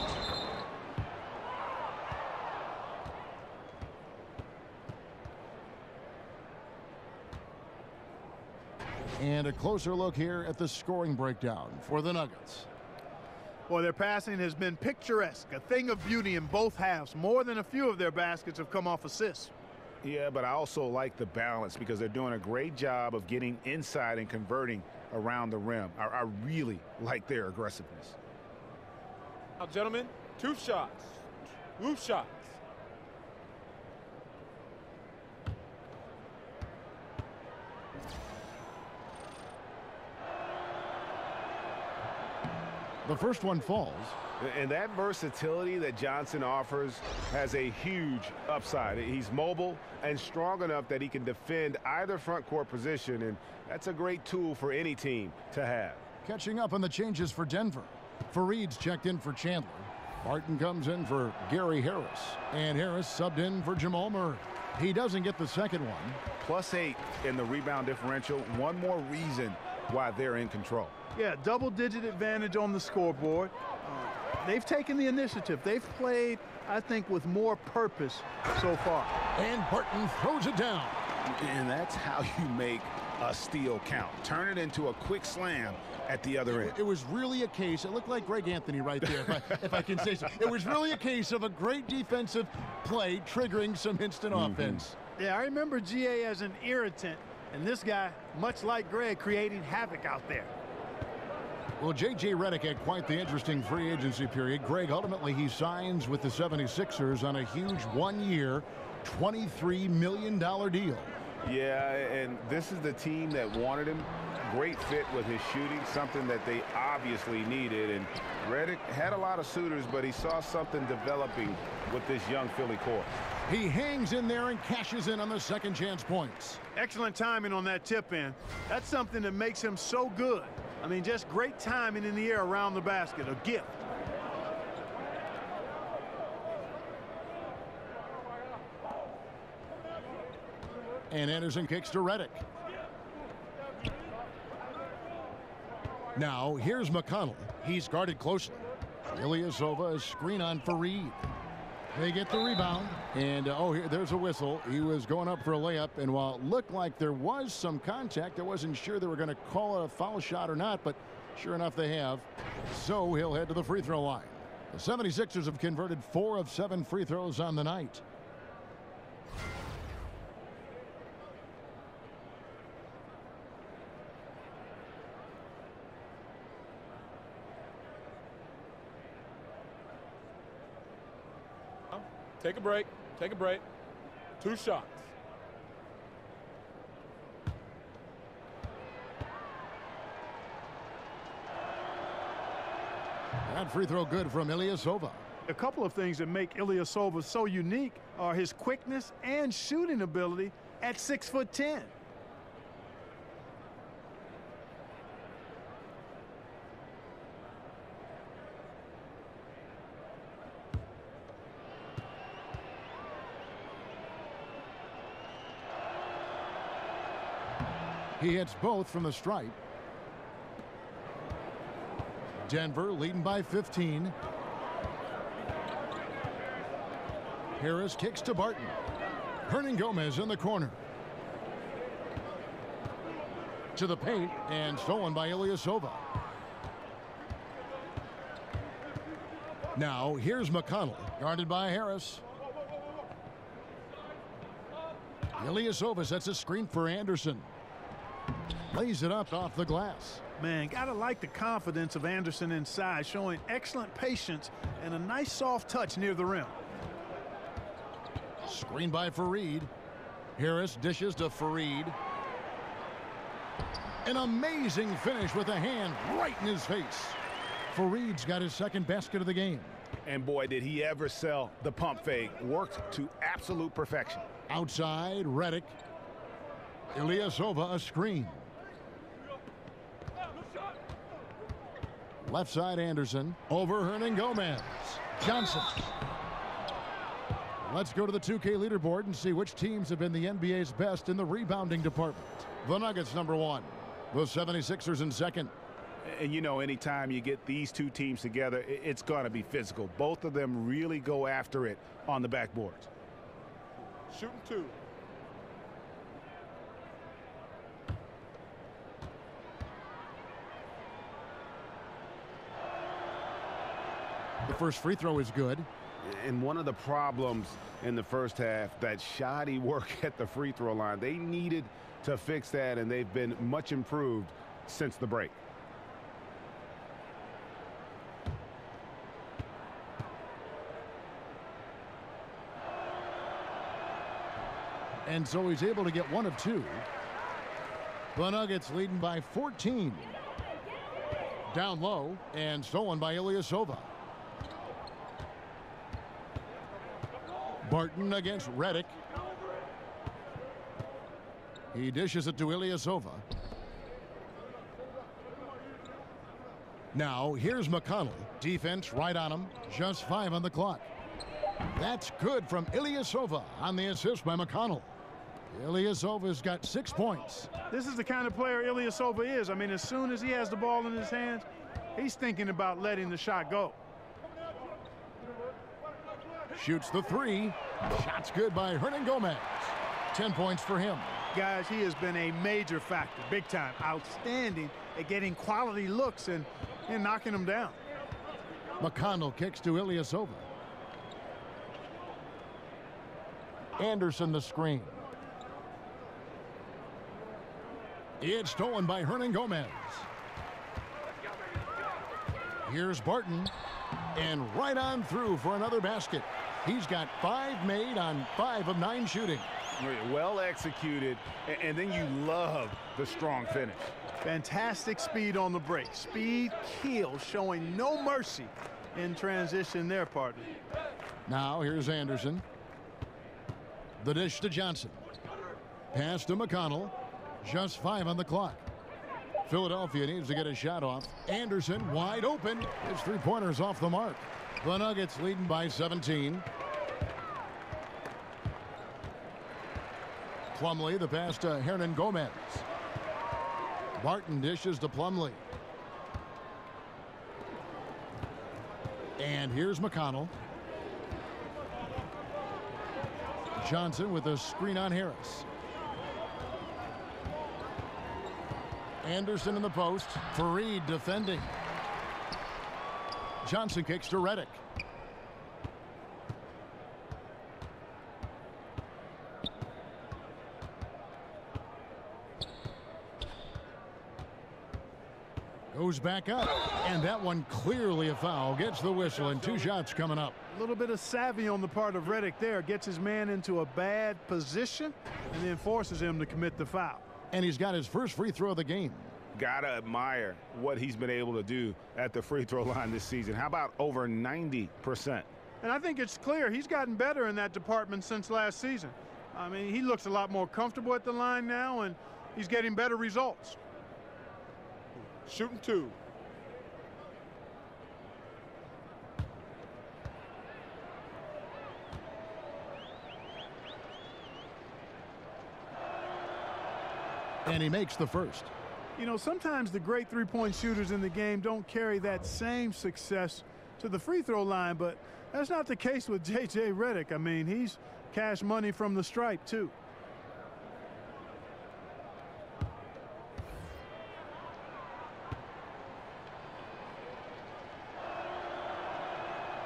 And a closer look here at the scoring breakdown for the Nuggets. Well, their passing has been picturesque, a thing of beauty in both halves. More than a few of their baskets have come off assists. Yeah, but I also like the balance because they're doing a great job of getting inside and converting around the rim. I, I really like their aggressiveness. Now, gentlemen, two shots. Two shots. The first one falls. And that versatility that Johnson offers has a huge upside. He's mobile and strong enough that he can defend either front court position, and that's a great tool for any team to have. Catching up on the changes for Denver. Faried's checked in for Chandler. Barton comes in for Gary Harris. And Harris subbed in for Jamal Murray. He doesn't get the second one. Plus eight in the rebound differential. One more reason why they're in control. Yeah, double-digit advantage on the scoreboard. Uh, they've taken the initiative. They've played, I think, with more purpose so far. And Barton throws it down. And that's how you make a steal count. Turn it into a quick slam at the other end. It was really a case, it looked like Greg Anthony right there, if, I, if I can say so. It was really a case of a great defensive play triggering some instant mm -hmm. offense. Yeah, I remember GA as an irritant, and this guy, much like Greg, creating havoc out there. Well, J.J. Redick had quite the interesting free agency period. Greg, ultimately, he signs with the 76ers on a huge one-year, $23 million deal. Yeah, and this is the team that wanted him. Great fit with his shooting, something that they obviously needed. And Redick had a lot of suitors, but he saw something developing with this young Philly core. He hangs in there and cashes in on the second chance points. Excellent timing on that tip in. That's something that makes him so good. I mean, just great timing in the air around the basket, a gift. And Anderson kicks to Redick. Now, here's McConnell. He's guarded closely. Ilyasova, a screen on Faried. They get the rebound. And, uh, oh, here, there's a whistle. He was going up for a layup. And while it looked like there was some contact, I wasn't sure they were going to call it a foul shot or not. But sure enough, they have. So he'll head to the free throw line. The 76ers have converted four of seven free throws on the night. Take a break. Take a break. Two shots. That free throw good from Ilyasova. A couple of things that make Ilyasova so unique are his quickness and shooting ability at six foot ten. He hits both from the stripe. Denver leading by 15. Harris kicks to Barton. Hernangomez in the corner. To the paint and stolen by Ilyasova. Now here's McConnell guarded by Harris. Ilyasova sets a screen for Anderson. Lays it up off the glass. Man, gotta like the confidence of Anderson inside, showing excellent patience and a nice soft touch near the rim. Screen by Faried. Harris dishes to Faried. An amazing finish with a hand right in his face. Faried's got his second basket of the game. And boy, did he ever sell the pump fake. Worked to absolute perfection. Outside, Redick. Ilyasova a screen. Left side, Anderson. Over Hernangomez. Johnson. Let's go to the 2K leaderboard and see which teams have been the NBA's best in the rebounding department. The Nuggets, number one. The 76ers in second. And you know, anytime you get these two teams together, it's going to be physical. Both of them really go after it on the backboards. Shooting two. The first free throw is good. And one of the problems in the first half, that shoddy (laughs) work at the free throw line, they needed to fix that, and they've been much improved since the break. And so he's able to get one of two. The Nuggets leading by 14. Down low and stolen by Ilyasova. Barton against Redick. He dishes it to Ilyasova. Now here's McConnell. Defense right on him. Just five on the clock. That's good from Ilyasova on the assist by McConnell. Ilyasova's got six points. This is the kind of player Ilyasova is. I mean, as soon as he has the ball in his hands, he's thinking about letting the shot go. Shoots the three. Shot's good by Hernangomez. Ten points for him. Guys, he has been a major factor, big time, outstanding at getting quality looks and, and knocking them down. McConnell kicks to Ilyasova. Anderson the screen. It's stolen by Hernangomez. Here's Barton. And right on through for another basket. He's got five made on five of nine shooting. Well executed, and then you love the strong finish. Fantastic speed on the break. Speed kill, showing no mercy in transition there, partner. Now here's Anderson. The dish to Johnson. Pass to McConnell. Just five on the clock. Philadelphia needs to get a shot off. Anderson wide open. His three pointers off the mark. The Nuggets leading by 17. Plumlee the pass to Hernangomez. Barton dishes to Plumlee. And here's McConnell. Johnson with a screen on Harris. Anderson in the post. Faried defending. Johnson kicks to Redick. Goes back up. And that one clearly a foul. Gets the whistle and two shots coming up. A little bit of savvy on the part of Redick there. Gets his man into a bad position and then forces him to commit the foul. And he's got his first free throw of the game. Gotta admire what he's been able to do at the free throw (laughs) line this season. How about over 90%? And I think it's clear he's gotten better in that department since last season. I mean, he looks a lot more comfortable at the line now, and he's getting better results. Shooting two. And he makes the first. You know, sometimes the great three-point shooters in the game don't carry that same success to the free throw line, but that's not the case with J.J. Redick. I mean, he's cash money from the stripe, too.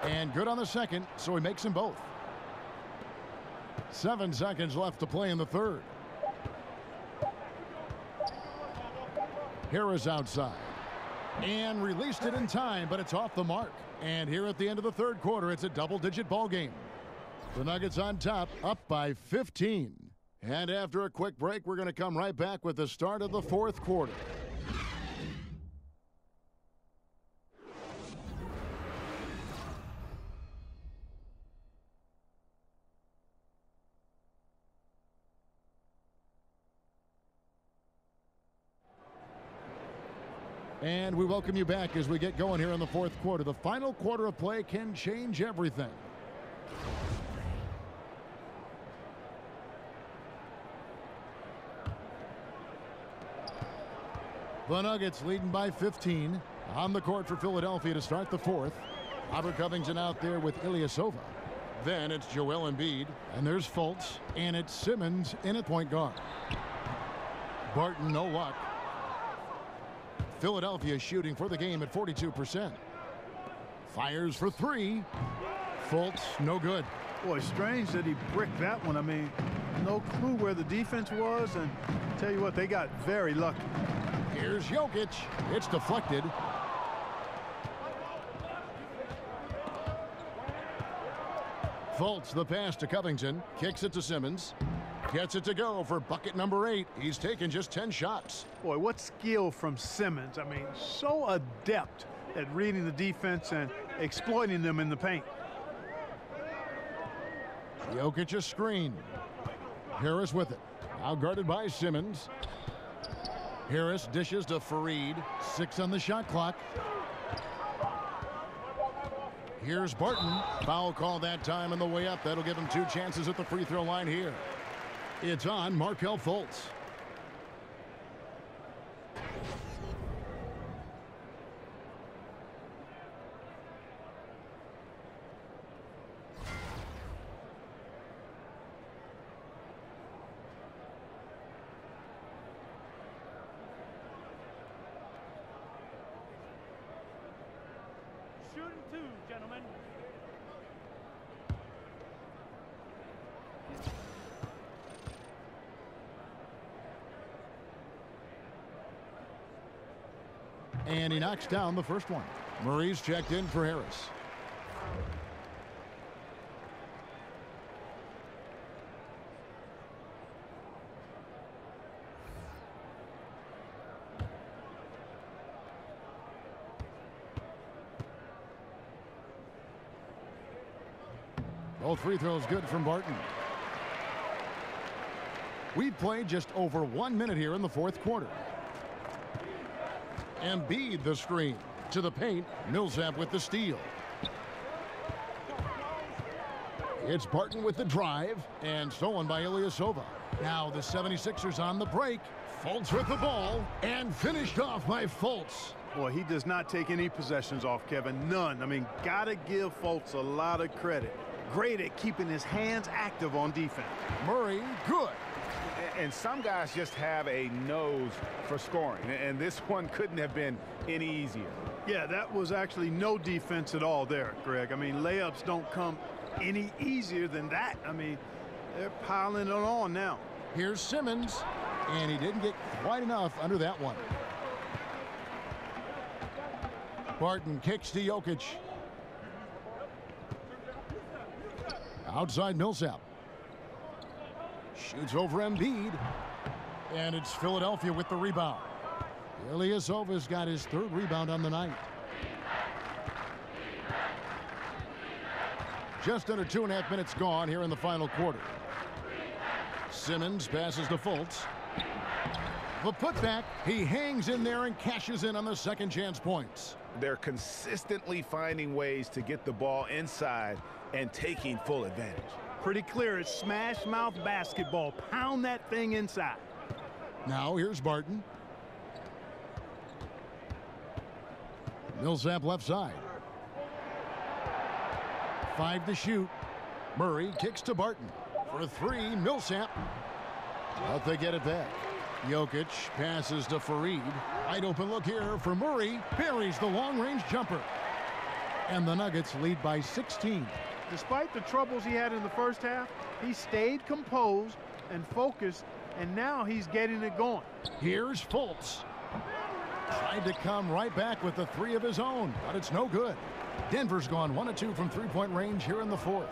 And good on the second, so he makes them both. Seven seconds left to play in the third. Harris outside. And released it in time, but it's off the mark. And here at the end of the third quarter, it's a double-digit ball game. The Nuggets on top, up by 15. And after a quick break, we're going to come right back with the start of the fourth quarter. And we welcome you back as we get going here in the fourth quarter. The final quarter of play can change everything. The Nuggets leading by 15 on the court for Philadelphia to start the fourth. Robert Covington out there with Ilyasova. Then it's Joel Embiid, and there's Fultz, and it's Simmons in at point guard. Barton, no luck. Philadelphia shooting for the game at 42%. Fires for three. Fultz, no good. Boy, strange that he bricked that one. I mean, no clue where the defense was, and tell you what, they got very lucky. Here's Jokic. It's deflected. Fultz, the pass to Covington. Kicks it to Simmons. Gets it to go for bucket number eight. He's taken just 10 shots. Boy, what skill from Simmons. I mean, so adept at reading the defense and exploiting them in the paint. Jokic a screen. Harris with it. Now guarded by Simmons. Harris dishes to Faried. Six on the shot clock. Here's Barton. Foul call that time on the way up. That'll give him two chances at the free throw line here. It's on Markelle Fultz. Shooting two, gentlemen. And he knocks down the first one. Murray's checked in for Harris. Both free throws good from Barton. We've played just over one minute here in the fourth quarter. Embiid the screen to the paint. Millsap with the steal. It's Barton with the drive and stolen by Ilyasova. Now the 76ers on the break. Fultz with the ball and finished off by Fultz. Boy, he does not take any possessions off Kevin. None. I mean, got to give Fultz a lot of credit. Great at keeping his hands active on defense. Murray, good. And some guys just have a nose for scoring. And this one couldn't have been any easier. Yeah, that was actually no defense at all there, Greg. I mean, layups don't come any easier than that. I mean, they're piling it on now. Here's Simmons, and he didn't get quite enough under that one. Barton kicks to Jokic. Outside Millsap. Shoots over Embiid. And it's Philadelphia with the rebound. Ilyasova's got his third rebound on the night. Just under two and a half minutes gone here in the final quarter. Simmons passes to Fultz. The putback, he hangs in there and cashes in on the second chance points. They're consistently finding ways to get the ball inside and taking full advantage. Pretty clear. It's smash mouth basketball. Pound that thing inside. Now here's Barton. Millsap left side. Five to shoot. Murray kicks to Barton. For three, Millsap. But they get it back. Jokic passes to Faried. Wide open look here for Murray. Buries the long-range jumper. And the Nuggets lead by 16. Despite the troubles he had in the first half, he stayed composed and focused, and now he's getting it going. Here's Fultz. Tried to come right back with the three of his own, but it's no good. Denver's gone one or two from three-point range here in the fourth.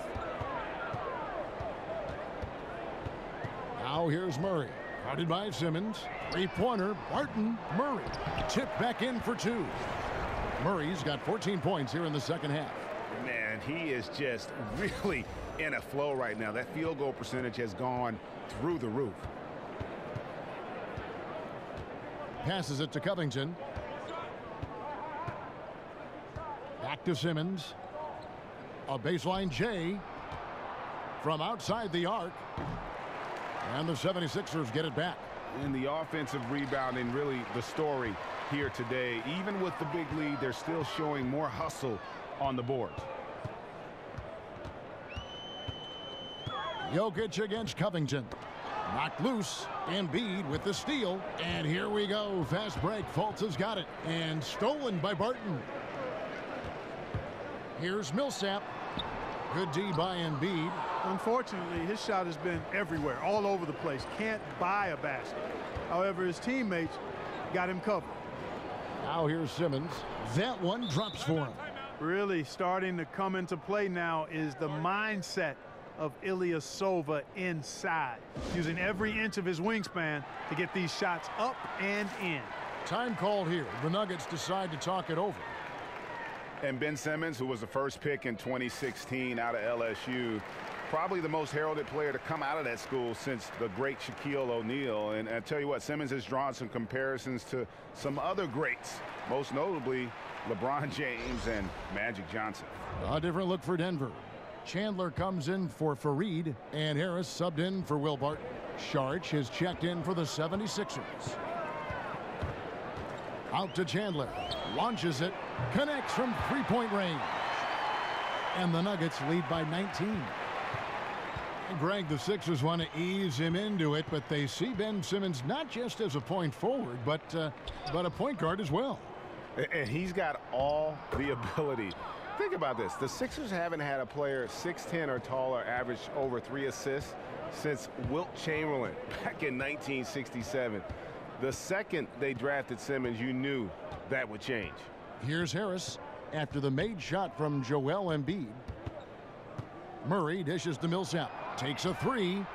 Now here's Murray. Guarded by Simmons. Three-pointer, Barton, Murray. Tipped back in for two. Murray's got 14 points here in the second half. Man, he is just (laughs) really in a flow right now. That field goal percentage has gone through the roof. Passes it to Covington. Back to Simmons. A baseline J from outside the arc. And the 76ers get it back. And the offensive rebounding really the story here today. Even with the big lead, they're still showing more hustle on the boards. Jokic against Covington. Knocked loose. Embiid with the steal. And here we go. Fast break. Fultz has got it. And stolen by Barton. Here's Millsap. Good D by Embiid. Unfortunately, his shot has been everywhere, all over the place. Can't buy a basket. However, his teammates got him covered. Now here's Simmons. That one drops for him. Really starting to come into play now is the mindset of Ilyasova inside, using every inch of his wingspan to get these shots up and in. Time called here. The Nuggets decide to talk it over. And Ben Simmons, who was the first pick in 2016 out of LSU, probably the most heralded player to come out of that school since the great Shaquille O'Neal. And I tell you what, Simmons has drawn some comparisons to some other greats, most notably LeBron James and Magic Johnson. A different look for Denver. Chandler comes in for Faried, and Harris subbed in for Will Barton. Saric has checked in for the 76ers. Out to Chandler. Launches it. Connects from three-point range. And the Nuggets lead by 19. Greg, the Sixers want to ease him into it, but they see Ben Simmons not just as a point forward, but uh, but a point guard as well. And he's got all the ability. Think about this. The Sixers haven't had a player 6'10 or taller average over three assists since Wilt Chamberlain (laughs) back in 1967. The second they drafted Simmons, you knew that would change. Here's Harris after the made shot from Joel Embiid. Murray dishes to Millsap. Takes a three.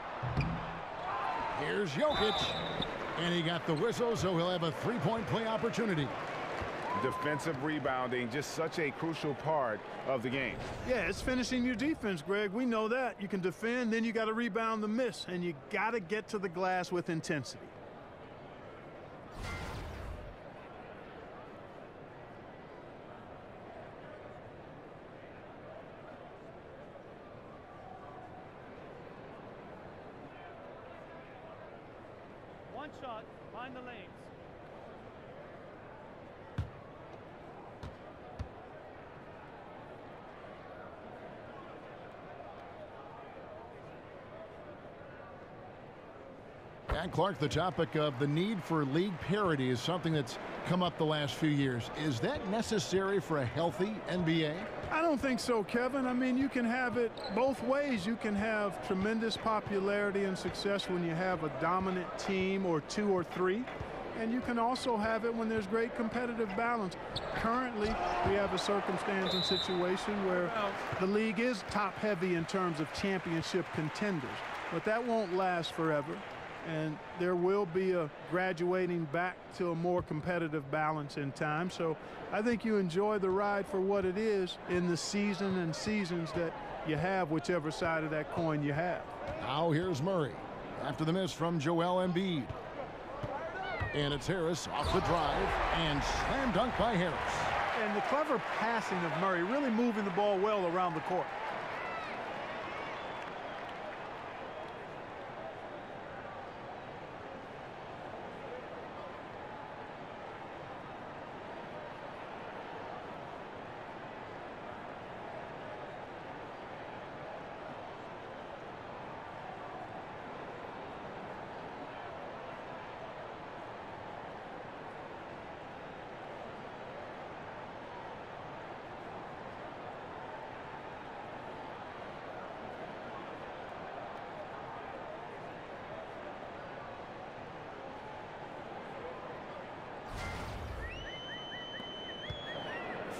Here's Jokic. And he got the whistle, so he'll have a three-point play opportunity. Defensive rebounding, just such a crucial part of the game. Yeah, it's finishing your defense, Greg. We know that. You can defend, then you got to rebound the miss, and you got to get to the glass with intensity. One shot, find the lanes. And Clark, the topic of the need for league parity is something that's come up the last few years. Is that necessary for a healthy NBA? I don't think so, Kevin. I mean, you can have it both ways. You can have tremendous popularity and success when you have a dominant team or two or three. and you can also have it when there's great competitive balance. Currently, we have a circumstance and situation where the league is top heavy in terms of championship contenders, but that won't last forever. And there will be a graduating back to a more competitive balance in time. So I think you enjoy the ride for what it is in the season and seasons that you have, whichever side of that coin you have. Now here's Murray after the miss from Joel Embiid. And it's Harris off the drive and slam dunk by Harris. And the clever passing of Murray, really moving the ball well around the court.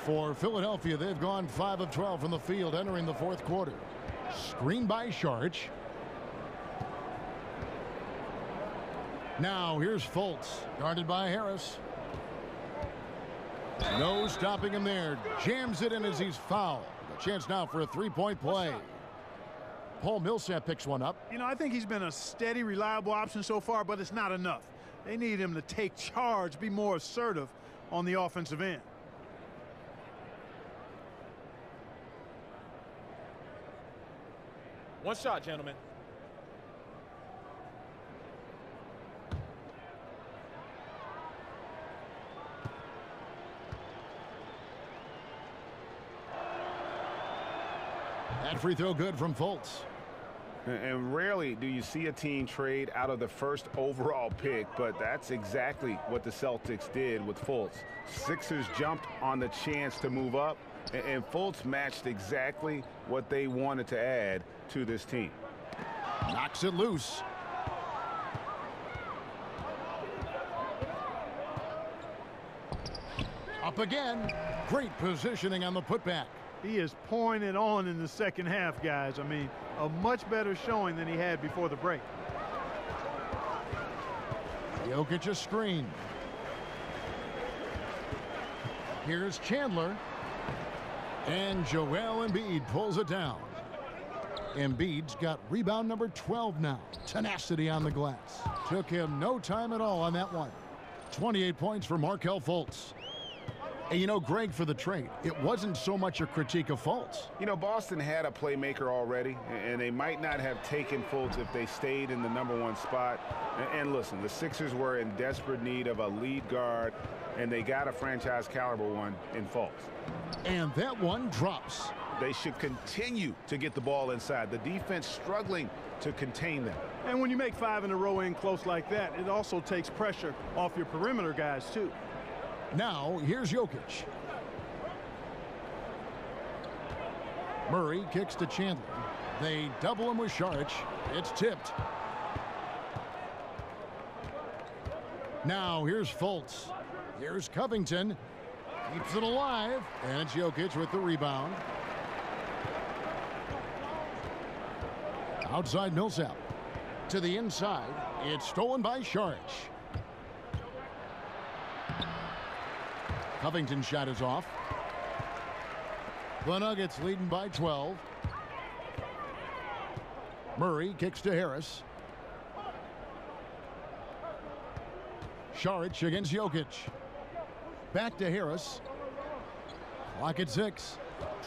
For Philadelphia, they've gone 5 of 12 from the field entering the fourth quarter. Screen by Saric. Now here's Fultz, guarded by Harris. No stopping him there. Jams it in as he's fouled. A chance now for a three-point play. Paul Millsap picks one up. You know, I think he's been a steady, reliable option so far, but it's not enough. They need him to take charge, be more assertive on the offensive end. One shot, gentlemen. That free throw good from Fultz. And rarely do you see a team trade out of the first overall pick, but that's exactly what the Celtics did with Fultz. Sixers jumped on the chance to move up, and Fultz matched exactly what they wanted to add to this team. Knocks it loose. Up again. Great positioning on the putback. He is pouring it on in the second half, guys. I mean, a much better showing than he had before the break. Jokic a screen. Here's Chandler. And Joel Embiid pulls it down. Embiid's got rebound number 12 now. Tenacity on the glass. Took him no time at all on that one. 28 points for Markelle Fultz. And you know, Greg, for the trade, it wasn't so much a critique of Fultz. You know, Boston had a playmaker already, and they might not have taken Fultz if they stayed in the number one spot. And listen, the Sixers were in desperate need of a lead guard, and they got a franchise caliber one in Fultz. And that one drops. They should continue to get the ball inside. The defense struggling to contain them. And when you make five in a row in close like that, it also takes pressure off your perimeter guys, too. Now, here's Jokic. Murray kicks to Chandler. They double him with Saric. It's tipped. Now, here's Fultz. Here's Covington. Keeps it alive. And it's Jokic with the rebound. Outside Millsap. To the inside. It's stolen by Saric. Covington's shot is off. The Nuggets leading by 12. Murray kicks to Harris. Saric against Jokic. Back to Harris. Clock at six.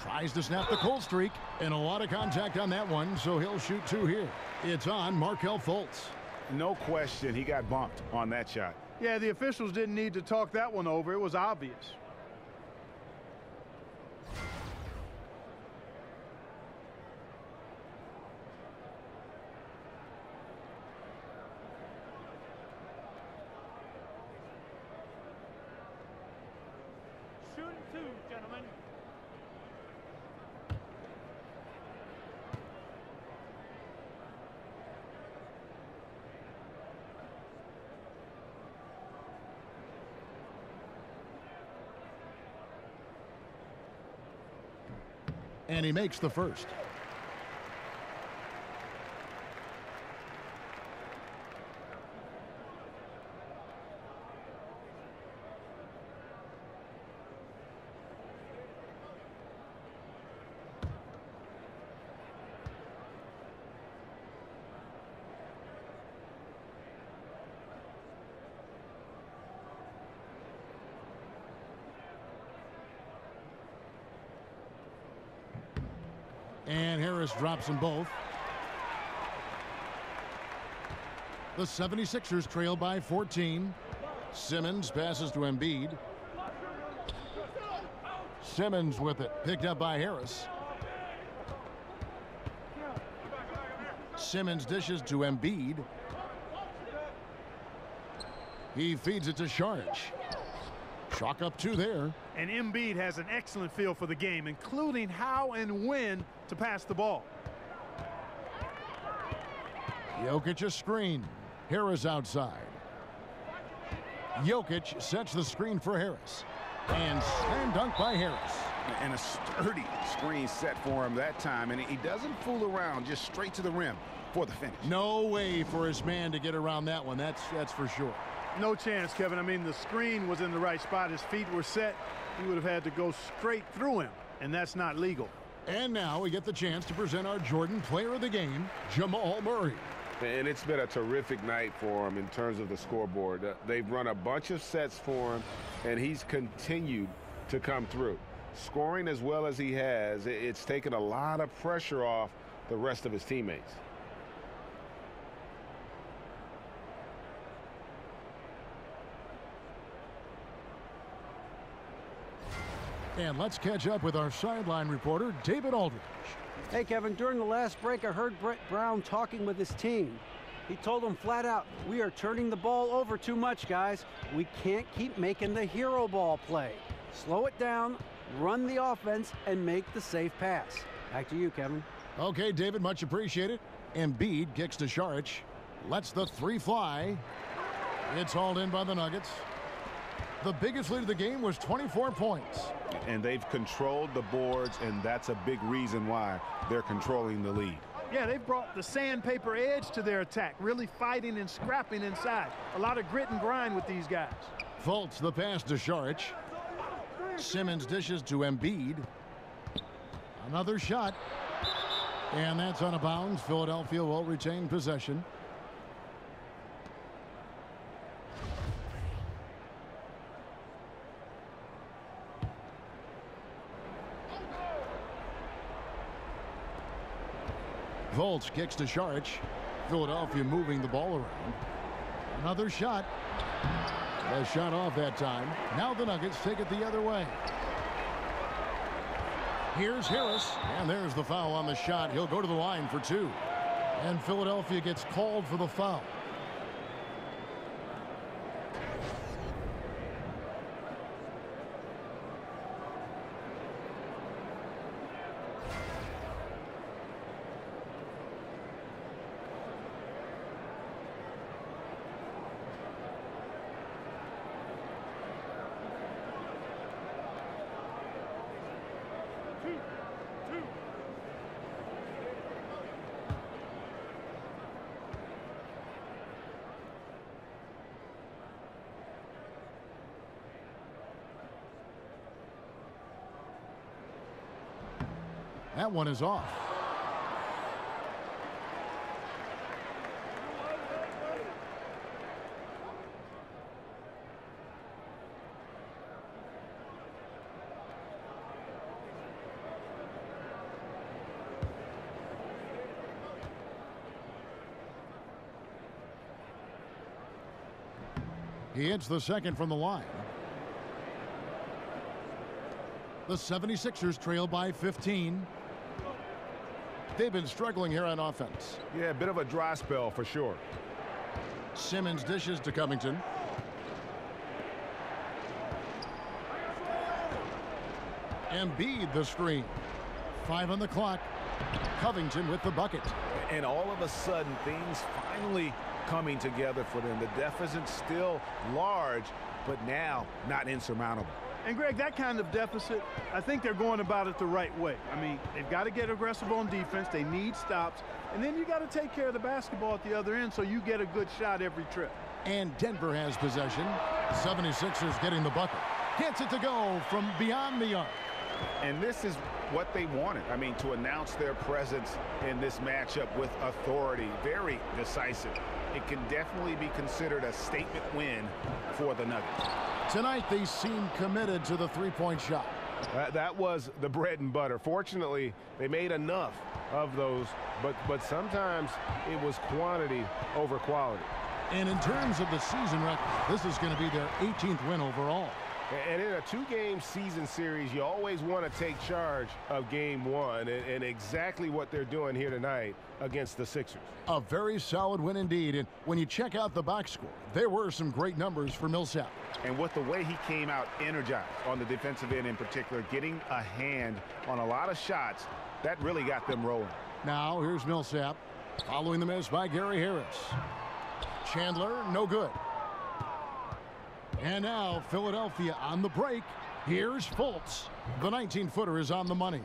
Tries to snap the cold streak. And a lot of contact on that one, so he'll shoot two here. It's on Markelle Fultz. No question he got bumped on that shot. Yeah, the officials didn't need to talk that one over. It was obvious. Shooting two, gentlemen. And he makes the first. And Harris drops them both. The 76ers trail by 14. Simmons passes to Embiid. Simmons with it, picked up by Harris. Simmons dishes to Embiid. He feeds it to Saric. Chalk up two there. And Embiid has an excellent feel for the game, including how and when to pass the ball. Jokic a screen. Harris outside. Jokic sets the screen for Harris. And slam dunk by Harris. And a sturdy screen set for him that time. And he doesn't fool around, just straight to the rim for the finish. No way for his man to get around that one. That's that's for sure. No chance, Kevin. I mean, the screen was in the right spot. His feet were set. He would have had to go straight through him, and that's not legal. And now we get the chance to present our Jordan player of the game, Jamal Murray. And it's been a terrific night for him in terms of the scoreboard. Uh, they've run a bunch of sets for him, and he's continued to come through. Scoring as well as he has, it's taken a lot of pressure off the rest of his teammates. And let's catch up with our sideline reporter, David Aldridge. Hey, Kevin, during the last break, I heard Brett Brown talking with his team. He told them flat out, we are turning the ball over too much, guys. We can't keep making the hero ball play. Slow it down, run the offense, and make the safe pass. Back to you, Kevin. Okay, David, much appreciated. Embiid kicks to Saric. Lets the three fly. It's hauled in by the Nuggets. The biggest lead of the game was 24 points. And they've controlled the boards, and that's a big reason why they're controlling the lead. Yeah, they've brought the sandpaper edge to their attack, really fighting and scrapping inside. A lot of grit and grind with these guys. Fultz the pass to Saric. Simmons dishes to Embiid. Another shot. And that's on a bounds. Philadelphia will retain possession. Fultz kicks to Saric. Philadelphia moving the ball around. Another shot. A shot off that time. Now the Nuggets take it the other way. Here's Harris, and there's the foul on the shot. He'll go to the line for two. And Philadelphia gets called for the foul. That one is off. He hits the second from the line. The 76ers trail by 15. They've been struggling here on offense. Yeah, a bit of a dry spell for sure. Simmons dishes to Covington. Embiid the screen. Five on the clock. Covington with the bucket. And all of a sudden, things finally coming together for them. The deficit's still large, but now not insurmountable. And Greg, that kind of deficit, I think they're going about it the right way. I mean, they've got to get aggressive on defense. They need stops. And then you got to take care of the basketball at the other end so you get a good shot every trip. And Denver has possession. The 76ers getting the bucket. Gets it to go from beyond the arc. And this is what they wanted. I mean, to announce their presence in this matchup with authority, very decisive. It can definitely be considered a statement win for the Nuggets. Tonight, they seem committed to the three-point shot. That, that was the bread and butter. Fortunately, they made enough of those, but, but sometimes it was quantity over quality. And in terms of the season record, this is going to be their 18th win overall. And in a two-game season series, you always want to take charge of game one, and, and, exactly what they're doing here tonight against the Sixers. A very solid win indeed, and when you check out the box score, there were some great numbers for Millsap. And with the way he came out energized on the defensive end in particular, getting a hand on a lot of shots, that really got them rolling. Now, here's Millsap, following the miss by Gary Harris. Chandler, no good. And now Philadelphia on the break. Here's Fultz. The 19-footer is on the money.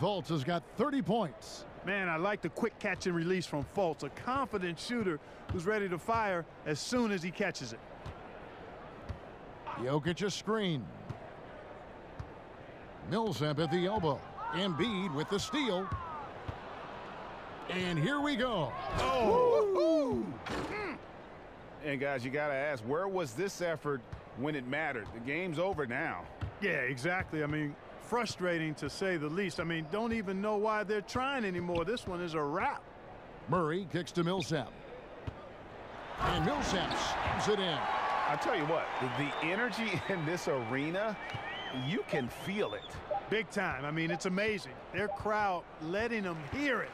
Fultz has got 30 points. Man, I like the quick catch and release from Fultz, a confident shooter who's ready to fire as soon as he catches it. Jokic a screen. Millsap at the elbow. Embiid with the steal. And here we go. Oh! And guys, you got to ask, where was this effort when it mattered? The game's over now. Yeah, exactly. I mean, frustrating to say the least. I mean, don't even know why they're trying anymore. This one is a wrap. Murray kicks to Millsap. And Millsap slams it in. I tell you what, the energy (laughs) in this arena, you can feel it. Big time. I mean, it's amazing. Their crowd letting them hear it.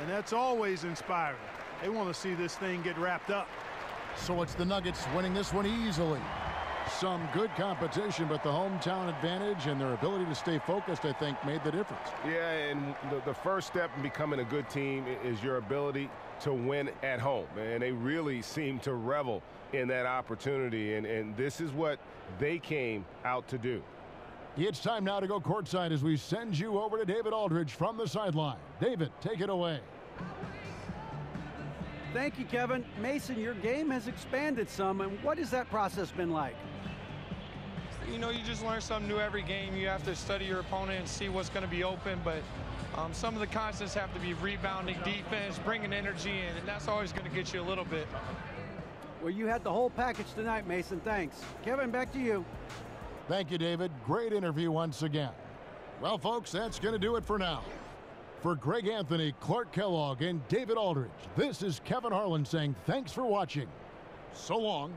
And that's always inspiring. They want to see this thing get wrapped up. So it's the Nuggets winning this one easily. Some good competition, but the hometown advantage and their ability to stay focused, I think, made the difference. Yeah, and the, the first step in becoming a good team is your ability to win at home. And they really seem to revel in that opportunity. And, and this is what they came out to do. It's time now to go courtside as we send you over to David Aldridge from the sideline. David, take it away. Thank you, Kevin. Mason, your game has expanded some, and what has that process been like? You know, you just learn something new every game. You have to study your opponent and see what's going to be open, but um, some of the constants have to be rebounding, defense, bringing energy in, and that's always going to get you a little bit. Well, you had the whole package tonight, Mason. Thanks. Kevin, back to you. Thank you, David. Great interview once again. Well, folks, that's going to do it for now. For Greg Anthony, Clark Kellogg, and David Aldridge, this is Kevin Harlan saying thanks for watching. So long.